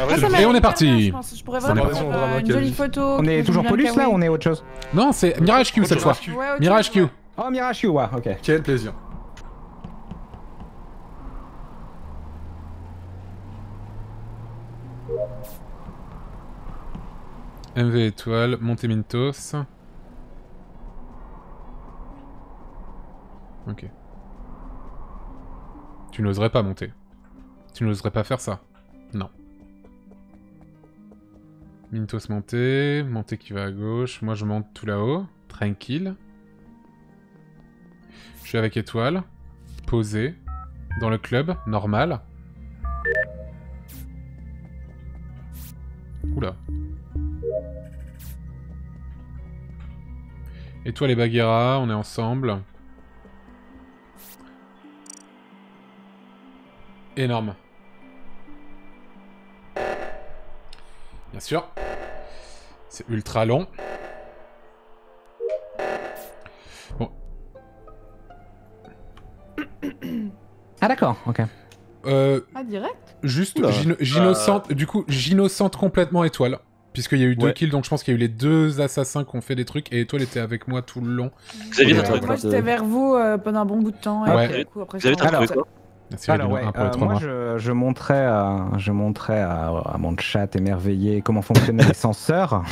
Ah, Et on est parti. Je pourrais vraiment euh, une jolie photo. On est toujours Polus là ou on est autre chose Non, c'est Mirage Q cette fois. Mirage Q. Oh, Mirage Q, ouais, ok. Quel plaisir. MV étoile, Monte Mintos. Ok. Tu n'oserais pas monter. Tu n'oserais pas faire ça. Mintos monté, monté qui va à gauche. Moi je monte tout là-haut, tranquille. Je suis avec étoile, posé, dans le club, normal. Oula. Étoile et Bagheera, on est ensemble. Énorme. Bien sûr. C'est ultra long. Bon. Ah d'accord, ok. Euh, Ah, direct? juste, j'innocente, du coup, j'innocente complètement Étoile. Puisqu'il y a eu deux kills, donc je pense qu'il y a eu les deux assassins qui ont fait des trucs, et Étoile était avec moi tout le long. Xavier, Ouais, Moi, j'étais vers vous euh, pendant un bon bout de temps. et Ouais. après, du coup, après, Xavier, Alors Lino, ouais, euh, moi je, je montrais, à, je montrais à, à mon chat émerveillé comment fonctionnaient les senseurs.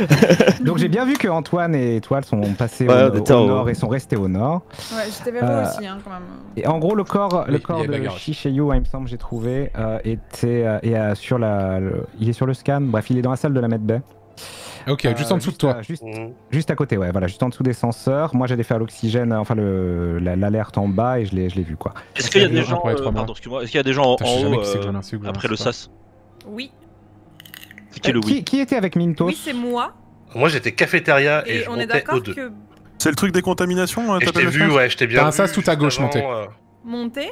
Donc j'ai bien vu que Antoine et Étoile sont passés Ouais, au, nord et sont restés au nord. Ouais, j'étais vers vous Euh, aussi, hein, quand même. Et en gros le corps, le corps de. Shishayu, il me semble, j'ai trouvé, euh, était euh, et, euh, sur la, le- il est sur le scan. Bref, il est dans la salle de la medbay. Ok, juste Euh, en dessous de toi. à- juste, Mhm. juste à côté, ouais, voilà, juste en dessous des senseurs. Moi j'allais faire l'oxygène, enfin le- la- l'alerte en bas et je l'ai je l'ai vu quoi. Est-ce qu'il y a des gens, euh, pardon, est-ce qu'il y a des gens en, haut euh, après le sas Oui, qui le Euh, oui qui, qui était avec Mintos oui c'est moi. Moi j'étais cafétéria et, je on est montais d'accord aux deux. que C'est le truc des contaminations, euh, Et je t'ai vu, ouais, je t'ai bien T'as un sas tout à gauche, avant, monté.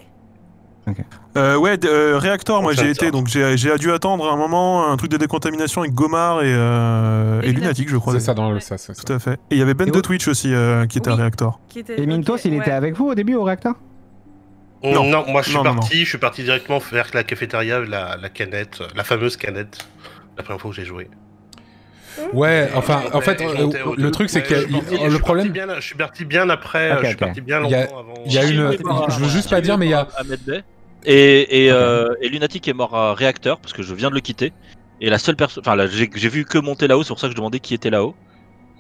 Euh. Euh, ouais, euh, réacteur, moi j'ai ça. été, donc j'ai j'ai dû attendre un moment un truc de décontamination avec Gomar et, euh, Et et Lunatic, je crois. C'est ça dans le c'est ça. Tout à fait. Et il y avait Ben Et de Twitch aussi euh, qui était Oui. à réacteur. Était, Et Mintos, il ouais. était avec vous au début au réacteur? Non. Non, moi je suis Non, non, parti, je suis parti directement vers la cafétéria, la, la canette, la fameuse canette, la première fois que j'ai joué. Ouais, enfin, Et en fait, euh, le truc, c'est Ouais, que je suis parti- je le problème, bien- Je suis parti bien après, euh, je suis parti bien Il y a- longtemps avant. il y a une- je veux juste pas dire, mais il y a-. Et, et, euh, et Lunatic est mort à réacteur parce que je viens de le quitter. Et la seule personne, enfin là, j'ai vu que monter là-haut, c'est pour ça que je demandais qui était là-haut.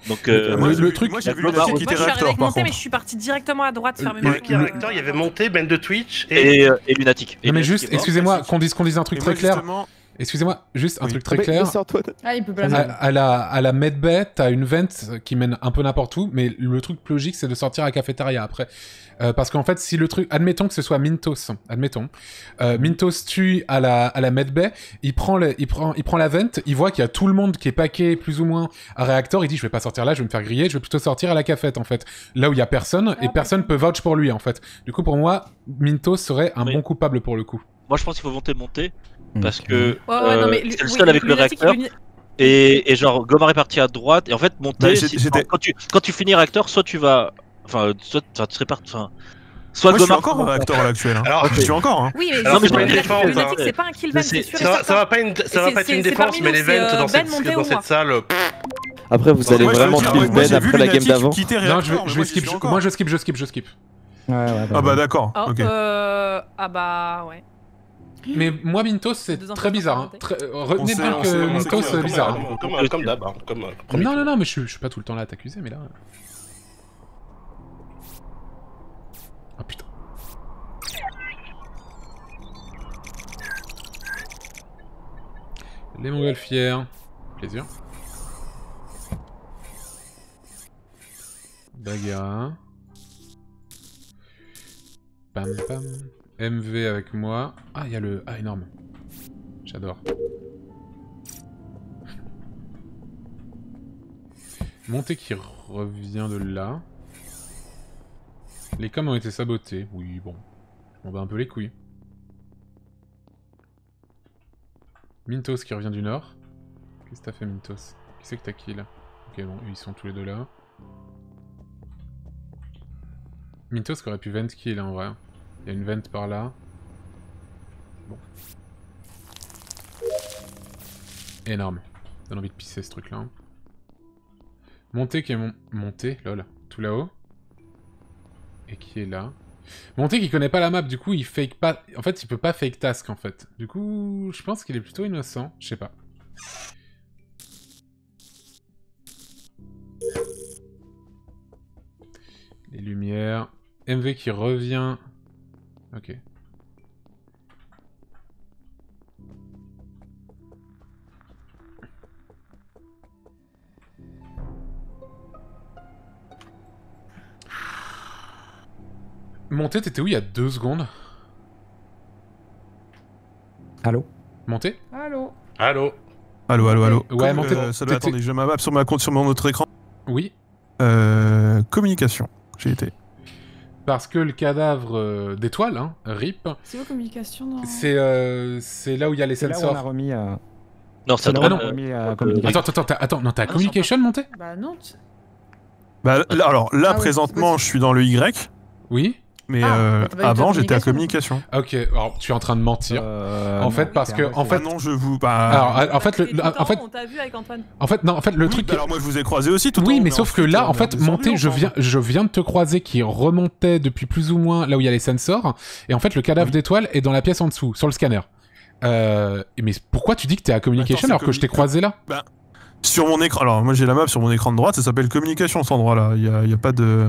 Donc euh, Moi, le truc- moi j'ai vu Lunatic moi, qui Moi, je suis réacteur mais je suis parti directement à droite faire mes réacteur, il y avait monté, Ben de Twitch et. et, et Lunatic. Et Non mais Lunatic juste, excusez-moi, qu'on dise, qu'on dise un truc Et très moi, clair. Excusez-moi, juste un Oui. truc très clair. Ah, il peut pas À, à la, à la medbay, t'as une vente qui mène un peu n'importe où, mais le truc logique, c'est de sortir à la cafétéria après. Euh, parce qu'en fait, si le truc... Admettons que ce soit Mintos, admettons. Euh, Mintos tue à la, à la medbay, il prend, le, il, prend, il prend la vente, il voit qu'il y a tout le monde qui est paqué plus ou moins à réacteur, il dit je vais pas sortir là, je vais me faire griller, je vais plutôt sortir à la cafette en fait. Là où il y a personne, et Ah, personne peut vouch pour lui en fait. Du coup, pour moi, Mintos serait un Oui. bon coupable pour le coup. Moi, je pense qu'il faut monter, monter. Parce que Ouais, ouais, euh, non, mais c'est le oui, seul avec le réacteur. Et, et genre, Gomar est parti à droite. Et en fait, monter, si- quand, tu, quand tu finis réacteur, soit tu vas. Enfin, soit tu serais parti. Enfin, soit Moi je suis Gomar. encore réacteur à l'actuel. hein. Alors, Je suis encore. hein. Oui, mais non, mais c'est pas une défense, Lunatic, hein. c'est pas un kill van, c'est sûr Ça, ça va pas, une, ça va pas être une défense, mais les c'est, ventes euh, dans Ben cette, dans cette salle. Après, vous allez je vraiment kill Ben après la game d'avant. Non, je vais, je skip, je- moi je skip, je skip, je skip. Ouais, ouais, Ah bah d'accord. Oh, ok. euh... Ah bah ouais. Mais moi, Mintos, c'est très bizarre. Hein. Très- euh, Retenez bien que Mintos, comme- bizarre. hein. Comme, comme, comme d'hab, hein, comme, euh, Non, non, non, mais je, suis- je suis pas tout le temps là à t'accuser, mais là. Oh putain. Les montgolfières. Plaisir. Bagarre. Pam pam. MV avec moi. Ah, il y a le. Ah, énorme. J'adore. Montée qui revient de là. Les coms ont été sabotés. Oui, bon. On va un peu les couilles. Mintos qui revient du nord. Qu'est-ce que t'as fait, Mintos? Qui c'est que t'as kill? Ok, bon, ils sont tous les deux là. Mintos qui aurait pu vent kill en vrai. Il y a une vente par là. Bon. énorme. Donne envie de pisser ce truc-là. Monté qui est mon... Monté, lol. Tout là-haut. Et qui est là. Monté qui connaît pas la map, du coup il fake pas... En fait il peut pas fake task en fait. Du coup je pense qu'il est plutôt innocent. Je sais pas. Les lumières. MV qui revient. Ok. Monté, t'étais où il y a deux secondes? Allô? Monté? Allô? Allô? Allô, allô, allô. Ouais, Comme, montez- euh, ça doit t'étais- attendez, je map sur ma compte sur mon autre écran. Oui. Euh, communication. J'ai été. Parce que le cadavre euh, d'étoile, hein, RIP, C'est vos communications dans... c'est euh, c'est là où il y a les C'est là où on a sensors. remis. euh, Non, ça là où doit on a non. remis euh, communication. Attends, attends, attends, t'as- attends, non, t'as Ah, communication monté Bah non, Bah, là, alors là, Ah présentement, je suis dans le Y, Oui mais Ah, euh, avant, j'étais à communication. communication. Ok, alors tu es en train de mentir. Euh, En non, fait, parce que- en Ah fait- non, je vous. Bah... Alors, en fait, le, le en fait, on t'a vu avec Antoine. en fait, non, en fait, le oui, truc. bah alors moi, je vous ai croisé aussi tout le oui, temps, mais sauf que là, en fait, monté, je viens, je viens de te croiser qui remontait depuis plus ou moins là où il y a les sensors, et en fait, le cadavre Oui. d'étoile est dans la pièce en dessous, sur le scanner. Euh, mais pourquoi tu dis que t'es à communication Attends, c'est alors que je t'ai croisé là? Sur mon écran. Alors, moi, j'ai la map sur mon écran de droite, ça s'appelle communication cet endroit-là. Il y a, il y a pas de.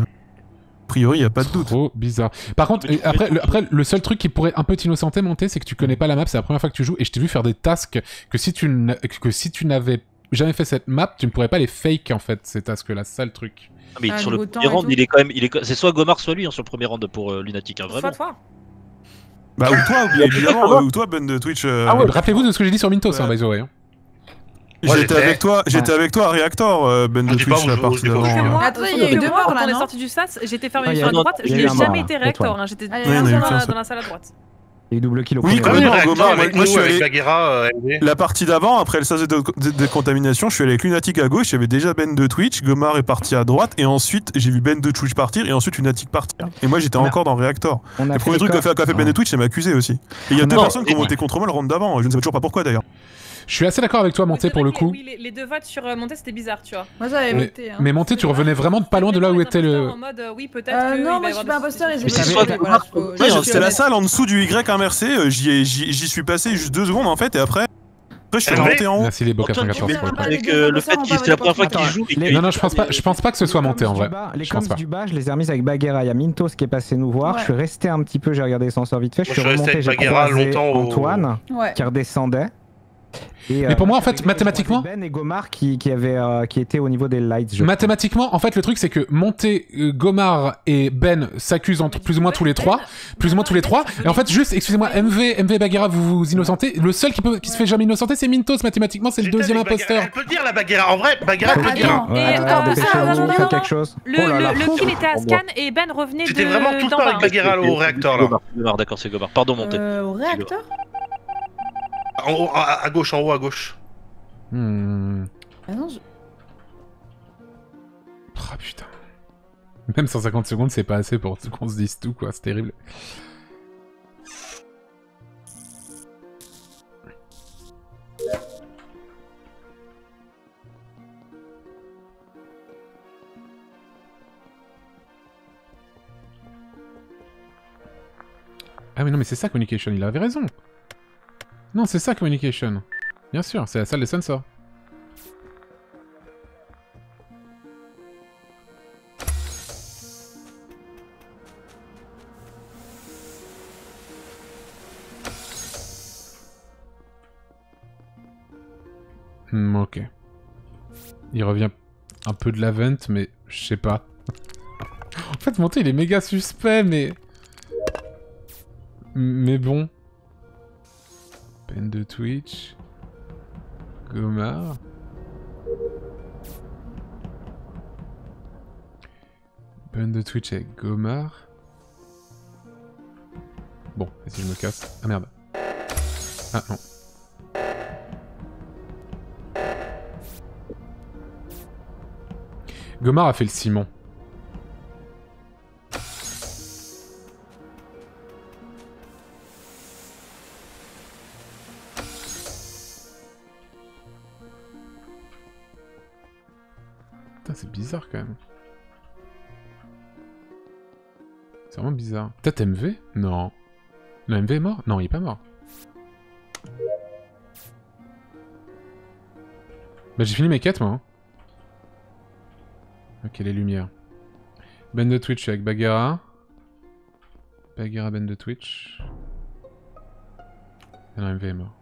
A priori, il y a pas de doute. Trop bizarre. Par contre, après, le, après, le seul truc qui pourrait un peu t'innocenter, monter, c'est que tu connais pas la map, c'est la première fois que tu joues, et je t'ai vu faire des tasks que si tu n- que si tu n'avais jamais fait cette map, tu ne pourrais pas les fake en fait, ces tasks-là, c'est ça le truc. Ah, Mais Ah, sur le premier round, il est quand même. il est C'est soit Gomar, soit lui hein, sur le premier round pour euh, Lunatic. Hein, vraiment. Soit toi. Bah, ou toi, ou- évidemment, euh, ou toi, Ben de Twitch. euh, Ah ouais, rappelez-vous de ce que j'ai dit sur Mintos, hein, Ouais. by the way. hein. J'étais avec toi, j'étais avec toi à Reactor, euh, Ben On de dit pas Twitch, où la partie d'avant. Attends, il y a eu deux morts, quand là, on est sorti du sas, j'étais Ah, fermé y sur la droite, je n'ai jamais été étoile. hein, J'étais Ah, dans la- salle à droite. Il y a eu double kill au Oui, quand même, avec moi, je suis allé- euh. La partie d'avant, après le sas de, de décontamination, je suis allé avec Lunatic à gauche, il y avait déjà Ben de Twitch, Gomar est parti à droite, et ensuite j'ai vu Ben de Twitch partir, et ensuite Lunatic partir. Et moi j'étais encore dans Reactor. Le premier truc qu'a fait, Ben de. Twitch, c'est m'accuser aussi. Et il y a deux personnes qui ont voté contre moi le round d'avant, je ne sais toujours pas pourquoi d'ailleurs. Je suis assez d'accord avec toi, Monté, pour le coup. les- Oui, les, les deux votes sur euh, Monté, c'était bizarre, tu vois. Moi j'avais Mais- voté. Hein. Mais Monté, tu revenais vraiment de pas loin de là où était le. En mode, euh, oui, peut-être. Euh, non, moi y je suis pas imposteur c'était la salle en dessous du Y inversé, euh, j'y suis passé juste deux secondes en fait, et après, après je suis remonté en haut. Merci les 94 tu pour le coup. Avec euh, le fait que c'est la première fois qu'il joue. et Non, non, je pense pas, je pense pas que ce soit monté en vrai. bas- Les Je pense coms pas. du bas, je les ai remises avec Bagheera. Il y a Mintos qui est passé nous voir. Ouais. Je suis resté un petit peu, j'ai regardé les senseurs vite fait. Je suis remonté, avec j'ai Bagheera croisé longtemps Antoine Ouais. qui redescendait. Et, Mais pour moi, en fait, mathématiquement- Ben et Gomar qui, qui, euh, qui étaient au niveau des lights. je Mathématiquement, en fait, le truc c'est que Monté, euh, Gomar et Ben s'accusent entre plus ou moins tous les trois, plus ou moins tous les trois. Et en fait, juste, excusez-moi, MV, MV Bagheera, vous vous innocentez. Le seul qui peut, qui se fait jamais innocenter, c'est Mintos. Mathématiquement, c'est le deuxième imposteur. Elle peut le dire la Bagheera. En vrai, Bagheera peut le dire. Euh, quelque chose. Le, Oh kill était à scan et Ben revenait de. J'étais vraiment tout le temps avec Bagheera au réacteur là. D'accord, c'est Gomar. Pardon, Monté. Euh, au réacteur En haut, à, à gauche, en haut, à gauche. Hmm. Ah non, je- Oh putain. Même 150 secondes, c'est pas assez pour qu'on se dise tout, quoi. C'est terrible. Ah mais non, mais c'est ça, Communication, il avait raison. Non, c'est ça, Communication. Bien sûr, c'est la salle des sensors. Hmm, ok. Il revient un peu de la vente, mais je sais pas. en fait, Monté, il est méga suspect, mais... Mais bon. Peine de Twitch. Gomar. Peine de Twitch avec Gomar. Bon, et si je me casse? Ah merde. Ah non. Gomar a fait le Simon. C'est bizarre quand même. C'est vraiment bizarre. Peut-être MV Non. Le MV est mort? Non, il est pas mort. Bah j'ai fini mes quêtes moi. hein. Ok, les lumières. Ben de Twitch avec Bagheera. Bagheera, Ben de Twitch. Ah non, MV est mort.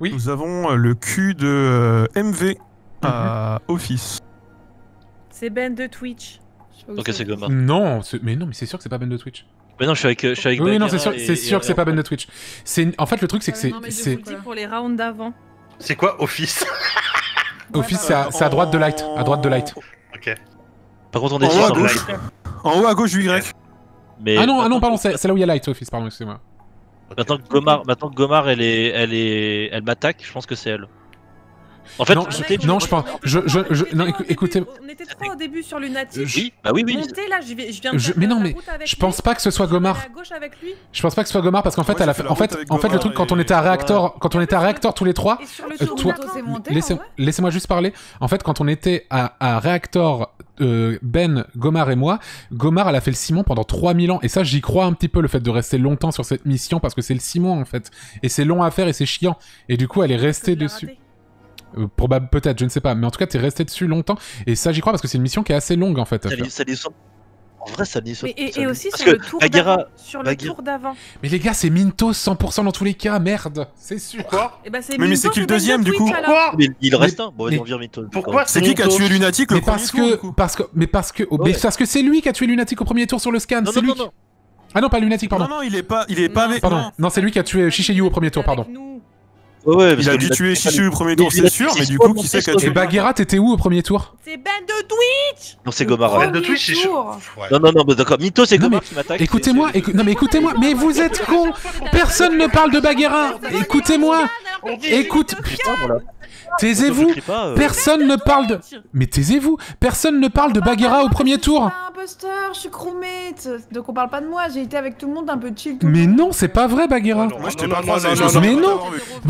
Oui. Nous avons euh, le cul de euh, MV à Office. C'est Ben de Twitch. Ok, c'est Gomar. Non, mais non, mais c'est sûr que c'est pas Ben de Twitch. Mais non, je suis avec, euh, je suis avec Oui, oui, non, c'est sûr, et- c'est et- sûr que c'est pas Ben de Twitch. C'est en fait le truc c'est que Ouais, c'est non, mais je vous le dis pour les rounds d'avant. C'est quoi Office? Office c'est à, c'est à droite de Light, à droite de Light. Ok. Par contre, on est En haut à en gauche. live. En haut à gauche du Y. Mais Ah non, ah non, pardon, c'est c'est là où il y a Light Office, pardon, excusez-moi. Maintenant que Gomar, maintenant que Gomar, elle est, elle est, elle m'attaque, je pense que c'est elle. En fait, Non, je- non, je pense- je- je- je- non, écou- écoutez- On était trois au début sur Lunatic. Oui, bah oui, oui. Montez là, je viens je viens de Je- mais non, mais Je pense pas que ce soit Gomar. Je pense pas que ce soit Gomar parce qu'en fait, en fait, en fait, le truc quand on était à réacteur, quand on était à réacteur tous les trois, Et sur le Euh, tour toi- laissez-moi juste parler. En fait, quand on était à, à réacteur, Ben, Gomar et moi, Gomar, elle a fait le Simon pendant 3000 ans. Et ça, j'y crois un petit peu, le fait de rester longtemps sur cette mission parce que c'est le Simon en fait. Et c'est long à faire et c'est chiant. Et du coup, elle est restée dessus. Euh, probable, peut-être, je ne sais pas. Mais en tout cas, t'es resté dessus longtemps. Et ça, j'y crois parce que c'est une mission qui est assez longue en fait. Ça ça ça- En vrai, ça. Mais et, ça et aussi Parce sur que le tour Bagheera- d'avant. Sur le Bagheera- tour d'avant. Mais les gars, c'est Mintos 100% dans tous les cas, merde. C'est sûr. Et bah c'est Mais- mais c'est qui le Ben deuxième, du coup. Pourquoi Mais il Mais- reste un. Bon, mais- on vire Mythos. Pourquoi C'est qui qui a tué Lunatic le Mais premier parce tour, que, parce que, mais parce que, oh, Ouais. parce que c'est lui qui a tué Lunatic au premier tour sur le scan. Non, C'est non, lui. Ah non, pas Lunatic, pardon. Non, non, il est pas, il est pas Non, avec. Pardon. non. Non, c'est lui qui a tué Shishayu au premier tour, pardon. Ouais, Il a dû tuer c'est Chichu au premier tour, c'est sûr, c'est mais du coup, qui c'est qui a Montes, tué Et Bagheera, t'étais où au premier tour? C'est Ben de Twitch Non, c'est Gomar. Ben de Twitch, c'est. Non, non, non, d'accord. Et Non, Gomar qui m'attaquent. Écoutez-moi, c'est- écou- non mais écoutez-moi, mais vous êtes cons Personne ne parle de Bagheera Écoutez-moi Écoute, Putain, voilà. Taisez-vous euh. Personne ne parle de... Mais taisez-vous Personne ne parle de Bagheera au premier Je suis tour un imposteur, je suis crewmate. Donc on parle pas de moi, j'ai été avec tout le monde un peu chill. Mais non, c'est pas vrai Bagheera Moi, je t'ai pas croisé. mais non.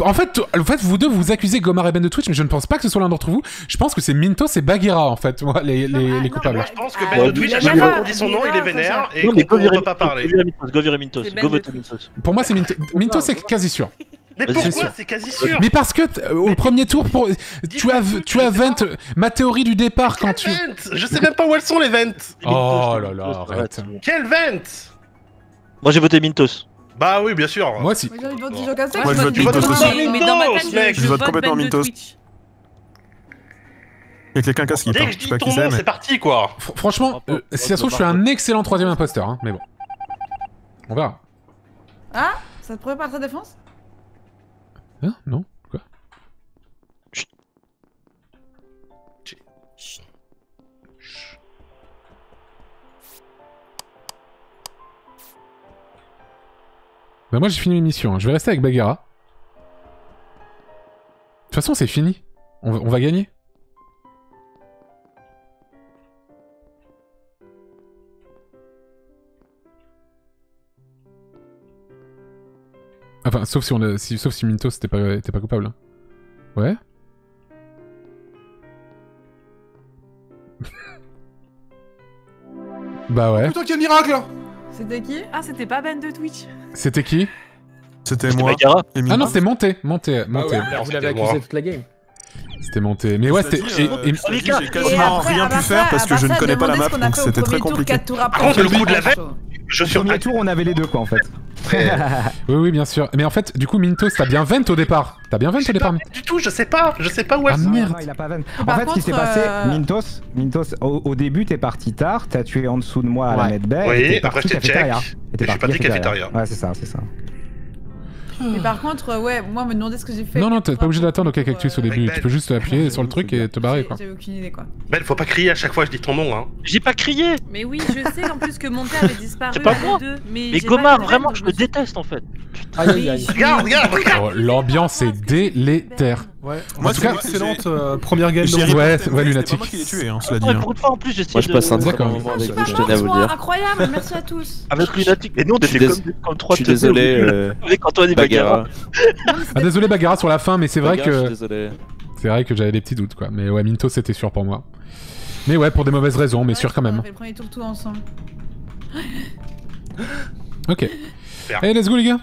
En fait, en fait, vous deux vous accusez Gomar et Ben de Twitch, mais je ne pense pas que ce soit l'un d'entre vous. Je pense que c'est Mintos et Bagheera en fait, moi, les, les, ah, coupables. ouais. Je pense que Ah, Ben de il Twitch, a à chaque fois qu'on dit son nom, il est vénère et qu'on go ne peut pas parler. Go virer Mythos. Go virer Mythos. C'est Ben de. Mythos. Pour moi, c'est Mintos. Mintos, c'est quasi sûr. Mais pourquoi c'est quasi sûr. Mais parce que t- au premier tour, pour... tu as tu as vent ma théorie du départ quand tu. Je sais même pas où elles sont les ventes. Oh là là, arrête. Quelle vente Moi, j'ai voté Mintos. Bah oui, bien sûr. Moi aussi. Moi je vote Mintos aussi. Mais dans ma tête, mec. je, vote complètement Mintos. Twitch. Il y a quelqu'un qui a skip. Dès hein. que Je dis pas ton qui c'est, nom, mais. c'est parti quoi. Fr- franchement, euh, si ça se trouve, je suis un excellent troisième imposteur, hein, mais bon. On verra. Ah Ça te prépare ta défense? Hein Non Quoi Bah moi j'ai fini l'émission, hein. je vais rester avec Bagheera. De toute façon c'est fini. On va, on va gagner. Enfin, sauf si on a, si, sauf si Minto c'était pas, était pas coupable. hein. Ouais? bah ouais. Putain, quel miracle C'était qui? Ah, c'était pas Ben de Twitch. C'était qui? C'était moi. Ah non, c'était monté, monté, Bah monté. vous l'avez accusé toute la game. C'était monté. Mais ouais, c'était. euh. J'ai quasiment rien pu faire parce que je ne connais pas la map, donc c'était très compliqué. Par contre, le coup de la veille, Je suis Au premier tour, on avait les deux, quoi, en fait. Oui, oui, bien sûr. Mais en fait, du coup, Mintos, t'as bien 20 au départ. T'as bien 20 Je au départ. du tout, je sais pas, je sais pas où Ah, sont. merde. Non, il a pas vanne. En Par fait, ce qui s'est passé, euh, Mintos, Mintos au, au début, t'es parti tard, t'as tué en dessous de moi à la medbay, Oui, et après j'étais check, Et t'es et je suis parti cafétéria. Ouais, c'est ça, c'est ça. Mais par contre, euh, ouais, moi me demander ce que j'ai fait. Non, non, t'es pas obligé d'attendre au après cactus au euh, début. Avec Tu peux juste appuyer Ben. sur le truc et te barrer, quoi. J'avais aucune idée quoi. Ben, faut pas crier à chaque fois que je dis ton nom, hein. J'ai pas crié. Mais oui, je sais en plus que Monté avait disparu C'est pas moi. deux. Mais, Mais j'ai Gomar, pas eu de vraiment, je le déteste en fait. Aïe aïe aïe. Regarde, regarde, regarde L'ambiance est délétère. Ouais, En moi tout c'est cas, une excellente euh, première game de Ouais, riposté, ouais, lunatique. C'est pas moi qui l'ai tué, hein, cela dit. Ouais, hein. pour une fois en plus, j'essaie Moi, je de- passe un très D'accord. bon moment avec Je vous, tenais à vous le dire. incroyable, merci à tous. Avec Lunatic. Et nous, on était comme, comme trois Je suis désolé, euh, Avec Antoine et Bagheera. Bagheera. Ah, désolé, Bagheera sur la fin, mais c'est vrai que. C'est vrai que j'avais des petits doutes, quoi. Mais ouais, Minto, c'était sûr pour moi. Mais ouais, pour des mauvaises raisons, mais sûr quand On même. a fait le premier tour tout ensemble. Ok. Allez, let's go, les gars.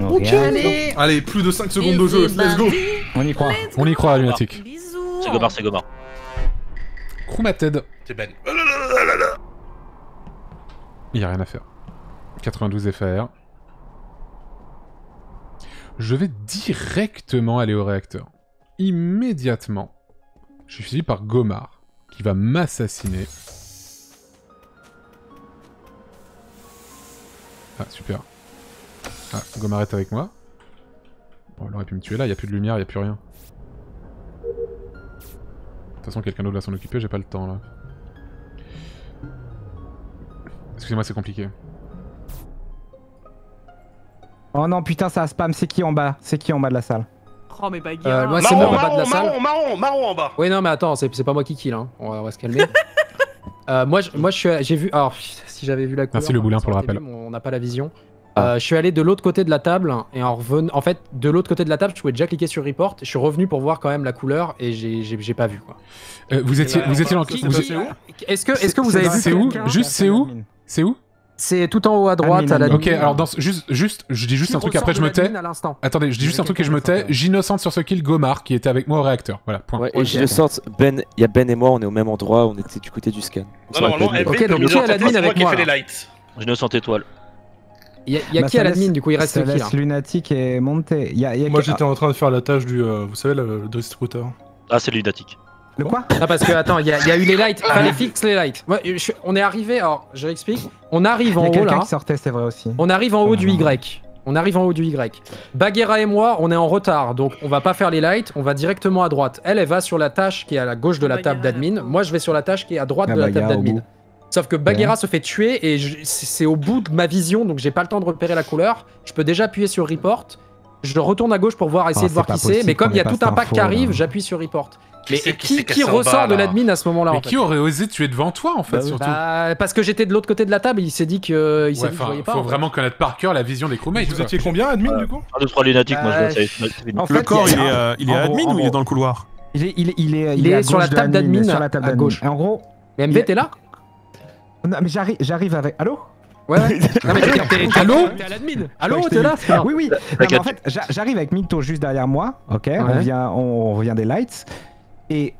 Ok. Allez Allez, plus de 5 secondes de jeu, let's go On y croit. On y croit, Lunatic. Bisous. C'est Gomar, c'est Gomar. Chromated. C'est Ben. Il y a rien à faire. 92 FAR. Je vais directement aller au réacteur. Immédiatement. Je suis suivi par Gomar, qui va m'assassiner. Ah, super. Ah, Gomar est avec moi. Bon, il aurait pu me tuer là, il n'y a plus de lumière, il n'y a plus rien. De toute façon, quelqu'un d'autre va s'en occuper, j'ai pas le temps là. Excusez-moi, c'est compliqué. Oh non, putain, ça spam. C'est qui en bas? C'est qui en bas de la salle? Oh, mais. Euh, moi, c'est moi Marron, en bas de la marron, salle. marron, marron, marron en bas. Oui, non, mais attends, c'est pas moi qui kill, hein. on, va, on va se calmer. Euh, moi, je- moi, j'ai vu. Alors, si j'avais vu la couleur. Merci, le boulin, pour le rappel. On n'a pas la vision. Euh, je suis allé de l'autre côté de la table et en revenant, en fait, de l'autre côté de la table, je pouvais déjà cliquer sur report. Je suis revenu pour voir quand même la couleur et j'ai- pas vu quoi. Euh, vous étiez, vous étiez dans... Qui- vous- qui- Est-ce que, est-ce que vous avez vu c'est où Juste, c'est où C'est où C'est tout en haut à droite Admin, à la. Ok, alors dans ce- juste, juste, je dis juste Qui un truc, après je me tais. Attendez, je dis juste un truc et je me tais. J'innocente sur ce kill Gomar, qui était avec moi au réacteur. Voilà, point. Ouais, et j'innocente, Ben, il y a Ben et moi, on est au même endroit, on était du côté du scan. On Non. MV, Ok, donc qui est l'admin avec moi. Innocent étoile. Il y a, il y a Bah, qui à l'admin du coup Il reste Ça qui là lunatique et y a, y a Moi j'étais en train de faire la tâche du, euh, vous savez, le, le distributeur. Ah, c'est lunatique. Le quoi? Ah parce que attends, il y, a- il y a eu les lights, fallait fixer les lights. Moi, je- on est arrivé, alors je l'explique, on arrive Il y en a haut quelqu'un là, qui sortait, c'est vrai aussi. on arrive en haut du Ah. Y. On arrive en haut du Y. Bagheera et moi, on est en retard, donc on va pas faire les lights, on va directement à droite. Elle, elle va sur la tâche qui est à la gauche de la table d'admin. Moi, je vais sur la tâche qui est à droite Ah, de la table d'admin. Sauf que Bagheera se fait tuer et c'est au bout de ma vision, donc j'ai pas le temps de repérer la couleur. Je peux déjà appuyer sur report. Je retourne à gauche pour voir essayer Ah, de voir qui c'est, mais comme il y a tout un pack qui arrive, j'appuie sur report. Mais qui ressort bas, de l'admin à ce moment-là Mais en qui fait aurait osé tuer devant toi, en fait, Bah surtout? Bah, parce que j'étais de l'autre côté de la table, il s'est dit que il s'est Ouais, dit que je enfin, voyais pas. faut vraiment connaître par cœur la vision des crewmates. Vous étiez combien, admin, du coup? 1, 2, 3 lunatique, moi je Bah, Le fait, corps, il il est, euh, il est admin ou il est dans le couloir? Il est, il est, il est, Il sur la table d'admin, Sur la table à gauche. Et en gros, il a- t'es là? Non, mais j'arrive, j'arrive avec. Allô? Ouais, ouais. Non, mais t'es- Allô? T'es à l'admin Allô, t'es là. Oui, oui. Non, mais en fait, j'a- j'arrive avec Minto juste derrière moi. Ok? On vient, on revient des lights. Et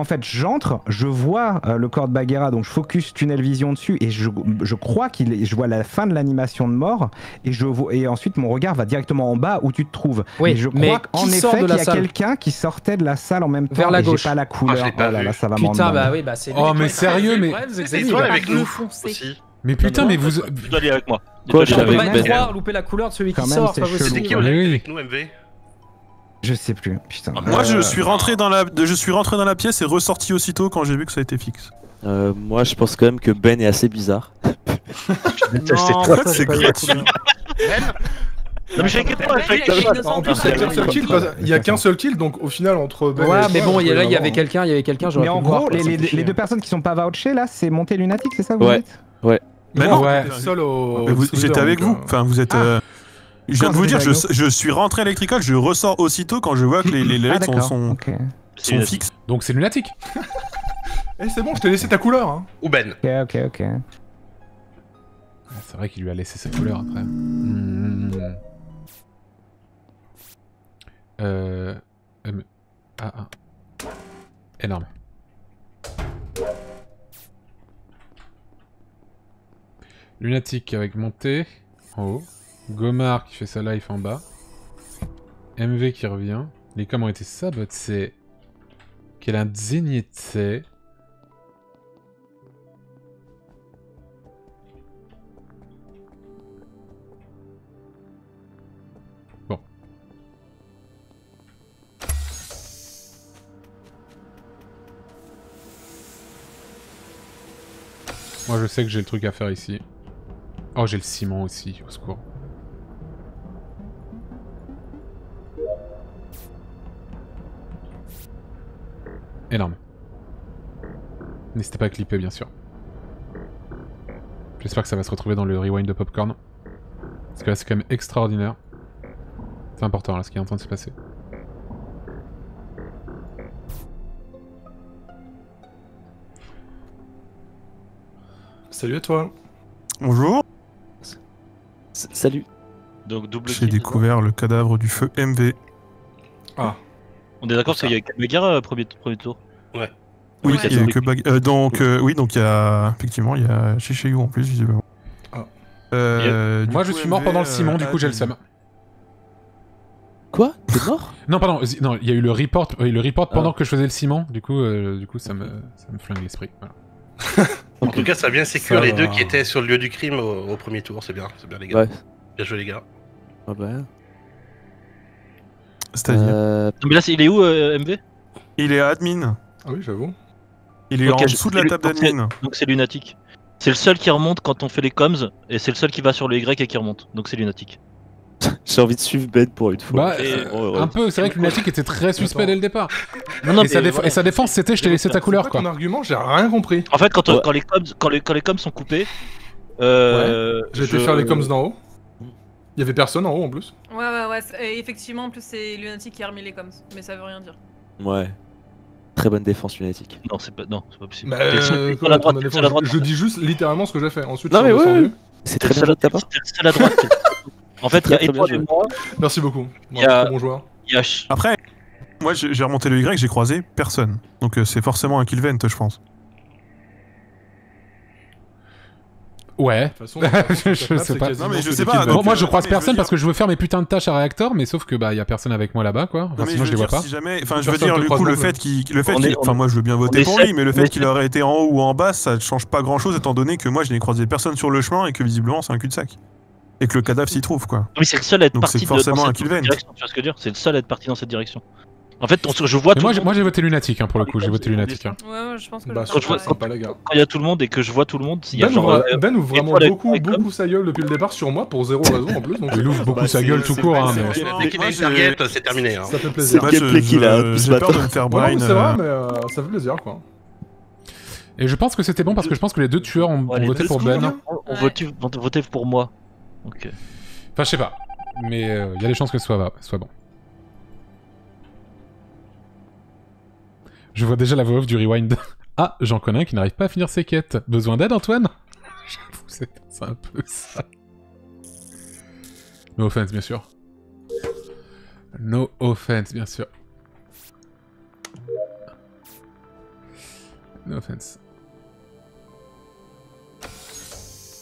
en fait, j'entre, je vois euh, le corps de Bagheera, donc je focus tunnel vision dessus et je, je crois qu'il est, je vois la fin de l'animation de mort et je vois, et ensuite mon regard va directement en bas où tu te trouves. Oui, et je mais crois qu'en qui effet qu'il y a quelqu'un qui sortait de la salle en même temps. Vers la et gauche. pas la couleur. Ah, l'ai pas oh là vu. là, ça va Putain, bah oui, bah c'est. Oh, mais sérieux, mais- c'est avec nous foncé. aussi. Mais putain, mais vous. Tu dois aller avec moi. Quoi, Tu je Ben. trois louper la couleur de celui qui sort, c'est pas qui avec nous, MV Je sais plus. Putain. Moi, je Euh, suis rentré dans la, je suis rentré dans la pièce et ressorti aussitôt quand j'ai vu que ça a été fixe. Euh, moi, je pense quand même que Ben est assez bizarre. Non, toi, ça, c'est j'ai pas eu la gratuit. couleur. Non, mais j'ai inquiété pas, Ben, innocent. En plus, il y a qu'un seul kill, parce- il y a qu'un seul kill, donc au final, entre Ben Ouais, mais bon, il y a- là, il y avait un- quelqu'un, il y avait quelqu'un, j'aurais Mais en gros, les, fait deux personnes qui sont pas vouchées là, c'est Monté Lunatique, c'est ça vous Ouais. dites Mais Non, non, Ouais. j'étais avec vous. euh, Enfin, vous êtes. Je viens de vous dire, je, suis rentré à Electrical, je ressors aussitôt quand je vois que les, les Ah lights sont, sont, fixes. Donc c'est lunatique. Eh, c'est bon, je t'ai laissé ta couleur. Hein. Ou Ben. Ok, ok, ok. C'est vrai qu'il lui a laissé sa couleur après. Hmm. Euh... euh, Ah, ah. Énorme. Lunatique avec montée en haut. Gomar qui fait sa life en bas. MV qui revient. Les coms ont été sabotés. Qu'elle un zénité. Moi je sais que j'ai le truc à faire ici. Oh j'ai le ciment aussi, au secours. énorme. N'hésitez pas à clipper, bien sûr. J'espère que ça va se retrouver dans le rewind de Popcorn. Parce que là, c'est quand même extraordinaire. C'est important, là, ce qui est en train de se passer. Salut à toi. Bonjour. Salut. Donc double. J'ai découvert le cadavre du feu MV. Ah. On est d'accord qu'il y a quatre bagarres euh, premier, premier tour Oui, Ouais. il y a double que bag- euh, donc euh, oui, donc il y a effectivement il y a Shishayu en plus visiblement. Ah. Euh, du Moi, je suis mort pendant le Simon, du coup, j'ai le seum. Quoi? T'es mort? Non, pardon, non, il y a eu le report, oui, le report pendant Ah. que je faisais le ciment, du coup, euh, du coup ça, me, ça me flingue l'esprit. Voilà. En tout cas, ça a bien sécure Ça les deux qui étaient sur le lieu du crime au, au premier tour. C'est bien, c'est bien les gars. Ouais. Bien joué les gars. Ah bah. C'est-à-dire Euh, Non mais là il est où euh, MV il est admin. Ah oui, j'avoue. Il est en je- dessous de la table d'admin. Donc c'est lunatique. C'est le seul qui remonte quand on fait les coms et c'est le seul qui va sur le Y et qui remonte. Donc c'est lunatique. J'ai envie de suivre Ben pour une fois. Bah, euh, un peu, c'est vrai que Lunatic était très suspect dès le départ. Non non et, sa voilà. et sa défense, c'était je t'ai laissé ta couleur, quoi. ton argument, j'ai rien compris. En fait quand, on- Ouais. quand les coms quand les, quand les coms sont coupés, euh, J'ai été je- faire les coms d'en haut. Il y avait personne en haut en plus. Ouais, ouais, ouais. c'est- et effectivement, en plus, c'est Lunatic qui a remis les coms. Mais ça veut rien dire. Ouais. Très bonne défense lunatique. Non c'est pas non c'est pas possible. Seul- euh, à droite, défense droite. je, je dis juste littéralement ce que j'ai fait. Ensuite, Non, je suis mais ouais. C'est très bien de ta part. seul à droite. En fait il y a et moi, Merci beaucoup. Il y a- Très bon joueur. Après, moi j'ai j'ai remonté le Y, j'ai croisé personne. Donc euh, c'est forcément un kill vent, je pense. Ouais. De toute façon, façon, Je sais c'est pas. Non, mais je sais moi, je euh, croise personne parce que je veux faire mes putains de tâches à réacteur, mais sauf que bah y a personne avec moi là-bas, quoi. Enfin, Non, mais sinon je les vois pas. Si jamais, enfin, je veux dire, du coup, le fait qu'il, le fait enfin, moi, je veux bien voter pour lui, mais le fait qu'il aurait été en haut ou en bas, ça ne change pas grand-chose, étant donné que moi, je n'ai croisé personne sur le chemin et que visiblement, c'est un cul-de-sac. Et que le cadavre s'y trouve, quoi. Oui, c'est le seul à être Donc, parti forcément dans un cette direction. Tu vois ce que je veux dire? C'est le seul à être parti dans cette direction. En fait, on je vois tout moi, le j'ai- monde. moi j'ai voté lunatique hein, pour le coup, j'ai voté lunatique. hein. Ouais, ouais, je pense que Bah, je Quand je vois- les gars. quand il y a tout le monde et que je vois tout le monde, il y a Ben genre. ouvre, euh, Ben ouvre vraiment avec- beaucoup, beaucoup sa gueule depuis le départ sur moi pour zéro raison en plus. Donc Il ouvre beaucoup Bah, sa c'est- gueule tout c'est court, pas- hein, c'est mais- Dès moi, qu'il a une target, c'est terminé. Hein. ça fait plaisir. Moi, le qu'il a, J'ai peur de me faire brain. c'est vrai, euh, mais euh, ça fait plaisir quoi. Et je pense que c'était bon parce que je pense que les deux tueurs ont, voté pour Ben. hein. On, votait pour moi. Ok. Enfin, je sais pas. Mais il y a des chances que ce soit, soit bon. Je vois déjà la voix off du rewind. Ah, j'en connais un qui n'arrive pas à finir ses quêtes. Besoin d'aide, Antoine? J'avoue, c'est un peu ça. No offense, bien sûr. No offense, bien sûr. No offense.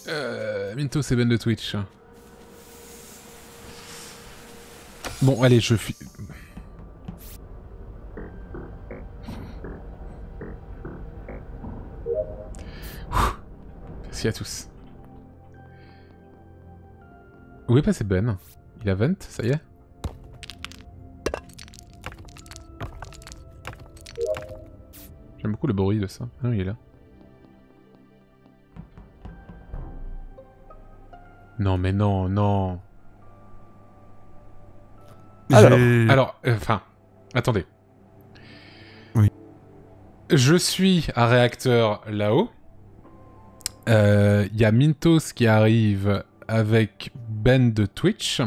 Euh, Minto, c'est Ben de Twitch. Bon, allez, je fuis. Merci à tous. Où est passé Ben? Il a vent, ça y est? J'aime beaucoup le bruit de ça. Ah, il est là. Non, mais non, non. Alors, Alors, euh, enfin, attendez. Oui. Je suis à réacteur là-haut. Euh, Il y a Mintos qui arrive avec Ben de Twitch.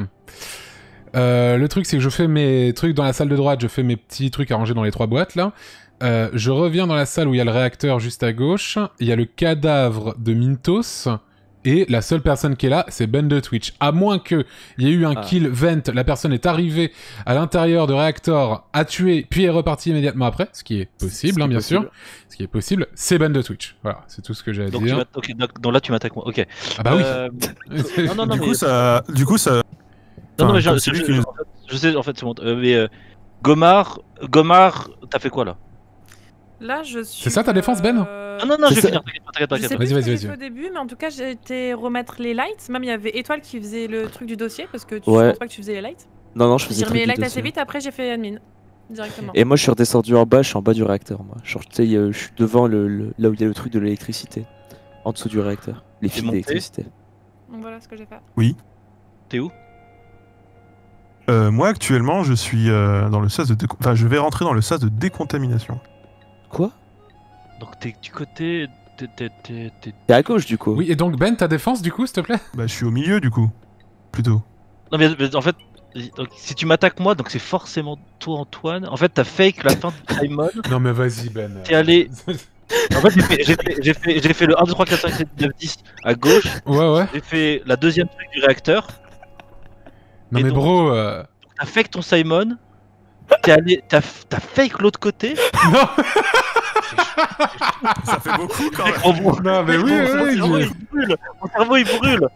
Euh, le truc, c'est que je fais mes trucs dans la salle de droite, je fais mes petits trucs à ranger dans les trois boîtes là. Euh, je reviens dans la salle où il y a le réacteur juste à gauche. Il y a le cadavre de Mintos. Et la seule personne qui est là, c'est Ben de Twitch. À moins que il y ait eu un Ah. kill vent, la personne est arrivée à l'intérieur de réacteur, a tué, puis est repartie immédiatement après, ce qui est possible, hein, est bien possible. sûr. Ce qui est possible, c'est Ben de Twitch. Voilà, c'est tout ce que j'ai à Donc, dire. donc, donc là, tu m'attaques moi. Ok. Ah bah oui. Euh, non, non, non, Du mais- coup, ça, du coup, ça. Non, non, mais je, je- qui je sais, en fait, c'est bon. Euh, mais euh, Gomard, Gomard, t'as fait quoi là? Là, je suis. C'est ça ta défense, Ben? euh, Ah non, non, je vais finir. T'inquiète, t'inquiète, Vas-y, vas-y, au début, mais en tout cas, j'ai été remettre les lights. Même il y avait Étoile qui faisait le truc du dossier parce que tu Ouais. pas que tu faisais les lights. Non, non, je faisais les lights assez vite, après j'ai fait admin directement. Et moi, je suis redescendu en bas, je suis en bas du réacteur, moi. Genre, je suis devant le, le- là où il y a le truc de l'électricité. En dessous du réacteur. Les fils d'électricité. Donc voilà ce que j'ai fait. T'es où? Euh, moi, actuellement, je suis euh, dans le sas de. Enfin, je vais rentrer dans le sas de décontamination. Quoi? Donc t'es du côté. t'es- à gauche, du coup. Oui, et donc Ben, ta défense du coup, s'il te plaît? Bah, je suis au milieu, du coup. Plutôt. Non mais, mais en fait, donc, si tu m'attaques moi, donc c'est forcément toi Antoine. En fait, t'as fake la fin du time mode. Non mais vas-y Ben. T'es allé- En fait, j'ai fait, j'ai fait, j'ai fait, le 1, 2, 3, 4, 5, 6, 7, 9, 10 à gauche. Ouais, ouais. J'ai fait la deuxième truc du réacteur. Non, Et mais donc- bro. euh, T'as fake ton Simon. T'es allé, t'as, t'as fake l'autre côté. Non, Ça fait beaucoup quand même. Non, mais oui, Mon oui, cerveau, oui. il brûle. Mon cerveau il brûle.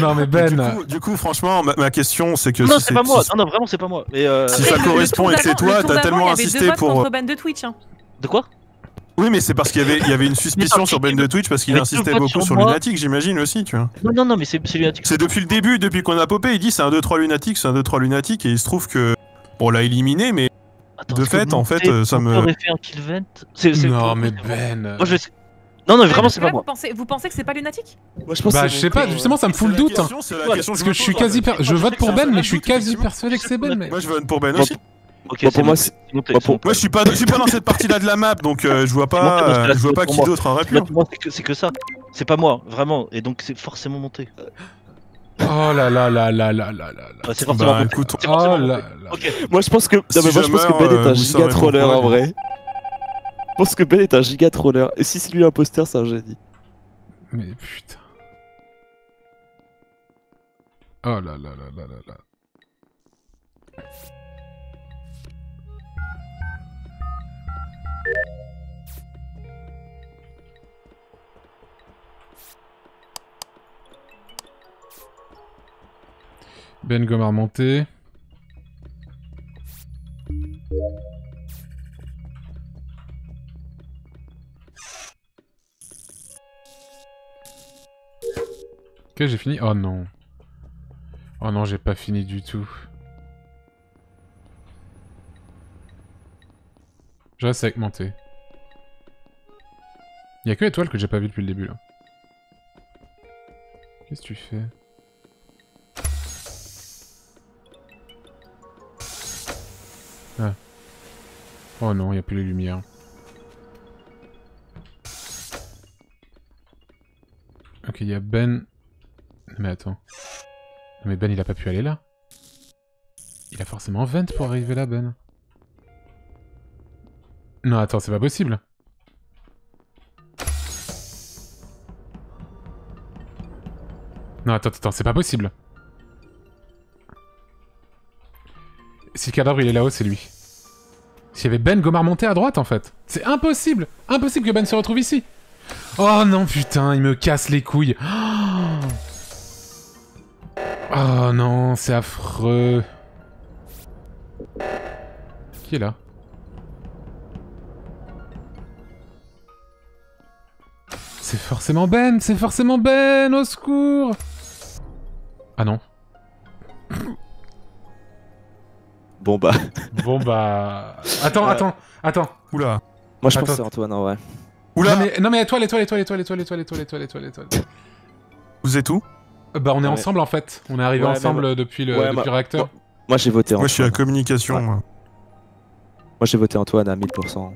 Non, mais Du Ben. coup, du coup, franchement, ma, ma question, c'est que Non, si c'est pas moi. si- Non, non, vraiment, c'est pas moi. Mais euh... Si Après, ça correspond et que c'est toi, t'as tellement il y avait insisté deux votes pour- contre ban de Twitch. Hein. de quoi? Oui, mais c'est parce qu'il y avait, il y avait une suspicion sur Ben de Twitch parce qu'il insistait beaucoup sur sur. Lunatic, j'imagine aussi, tu vois. Non, non, non, mais c'est, lunatique. C'est depuis le début, depuis qu'on a popé, il dit c'est un 2-3 Lunatic, c'est un 2-3 Lunatic, et il se trouve que. Bon, on l'a éliminé, mais Attends, de fait, en fait, euh, ça me- monter aurait fait un kill vent. C'est, c'est Non, mais Ben. Moi, je sais. Non, non, vraiment, c'est pas vous moi. pensez, vous pensez que c'est pas lunatique? Moi, je pense Bah, que je c'est sais pas, justement, ça me fout le doute. hein. question, Parce je que je suis quasi. per- Je vote pour Ben, mais je suis quasi persuadé que c'est Ben. Mais... Moi, je vote pour Ben aussi. Ok, pour moi, moi, je suis pas, je suis pas dans cette partie-là de la map, donc euh, je vois pas, euh, je vois pas qui d'autre aurait pu. C'est que ça. C'est pas moi, vraiment. Et donc, c'est forcément monté. Oh là là là là là là là. c'est forcément bah, écoute, oh là là. Moi je pense que, non, si moi, je pense que Ben est un giga troller en vrai. Je pense que Ben est un giga troller. Et si c'est lui l'imposteur, c'est un génie. Mais putain. Oh là là là là là là. Ben Gomard monté. Ok, j'ai fini. Oh non. Oh non, j'ai pas fini du tout. Je reste avec monté. Il y a que étoile que j'ai pas vu depuis le début là. Qu'est-ce que tu fais? Ah. Oh non, il y a plus les lumières. Ok, il y a Ben. Mais attends. Mais Ben, il a pas pu aller là. Il a forcément 20 pour arriver là, Ben. Non, attends, c'est pas possible. Non, attends, attends, c'est pas possible. Si le cadavre il est là-haut, c'est lui. S'il y avait Ben Gomard monté à droite, en fait. C'est impossible Impossible que Ben se retrouve ici Oh non, putain, il me casse les couilles Oh non, c'est affreux. Qui est là? C'est forcément Ben, c'est forcément Ben, au secours Ah non. Bon, bah. Bon bah... Attends, attends, attends. Oula. Moi, je pense que c'est Antoine en vrai. Oula. Non mais, non mais étoile, étoile, étoile, étoile, étoile, étoile, étoile, étoile, étoile, étoile. Vous êtes où Euh, Bah on est Ouais. ensemble en fait. On est arrivé Ouais, ensemble depuis le, Ouais, depuis moi- le réacteur. Moi, j'ai voté Moi, je suis à Antoine. communication. Ouais. moi. Moi, j'ai voté Antoine à 1000%.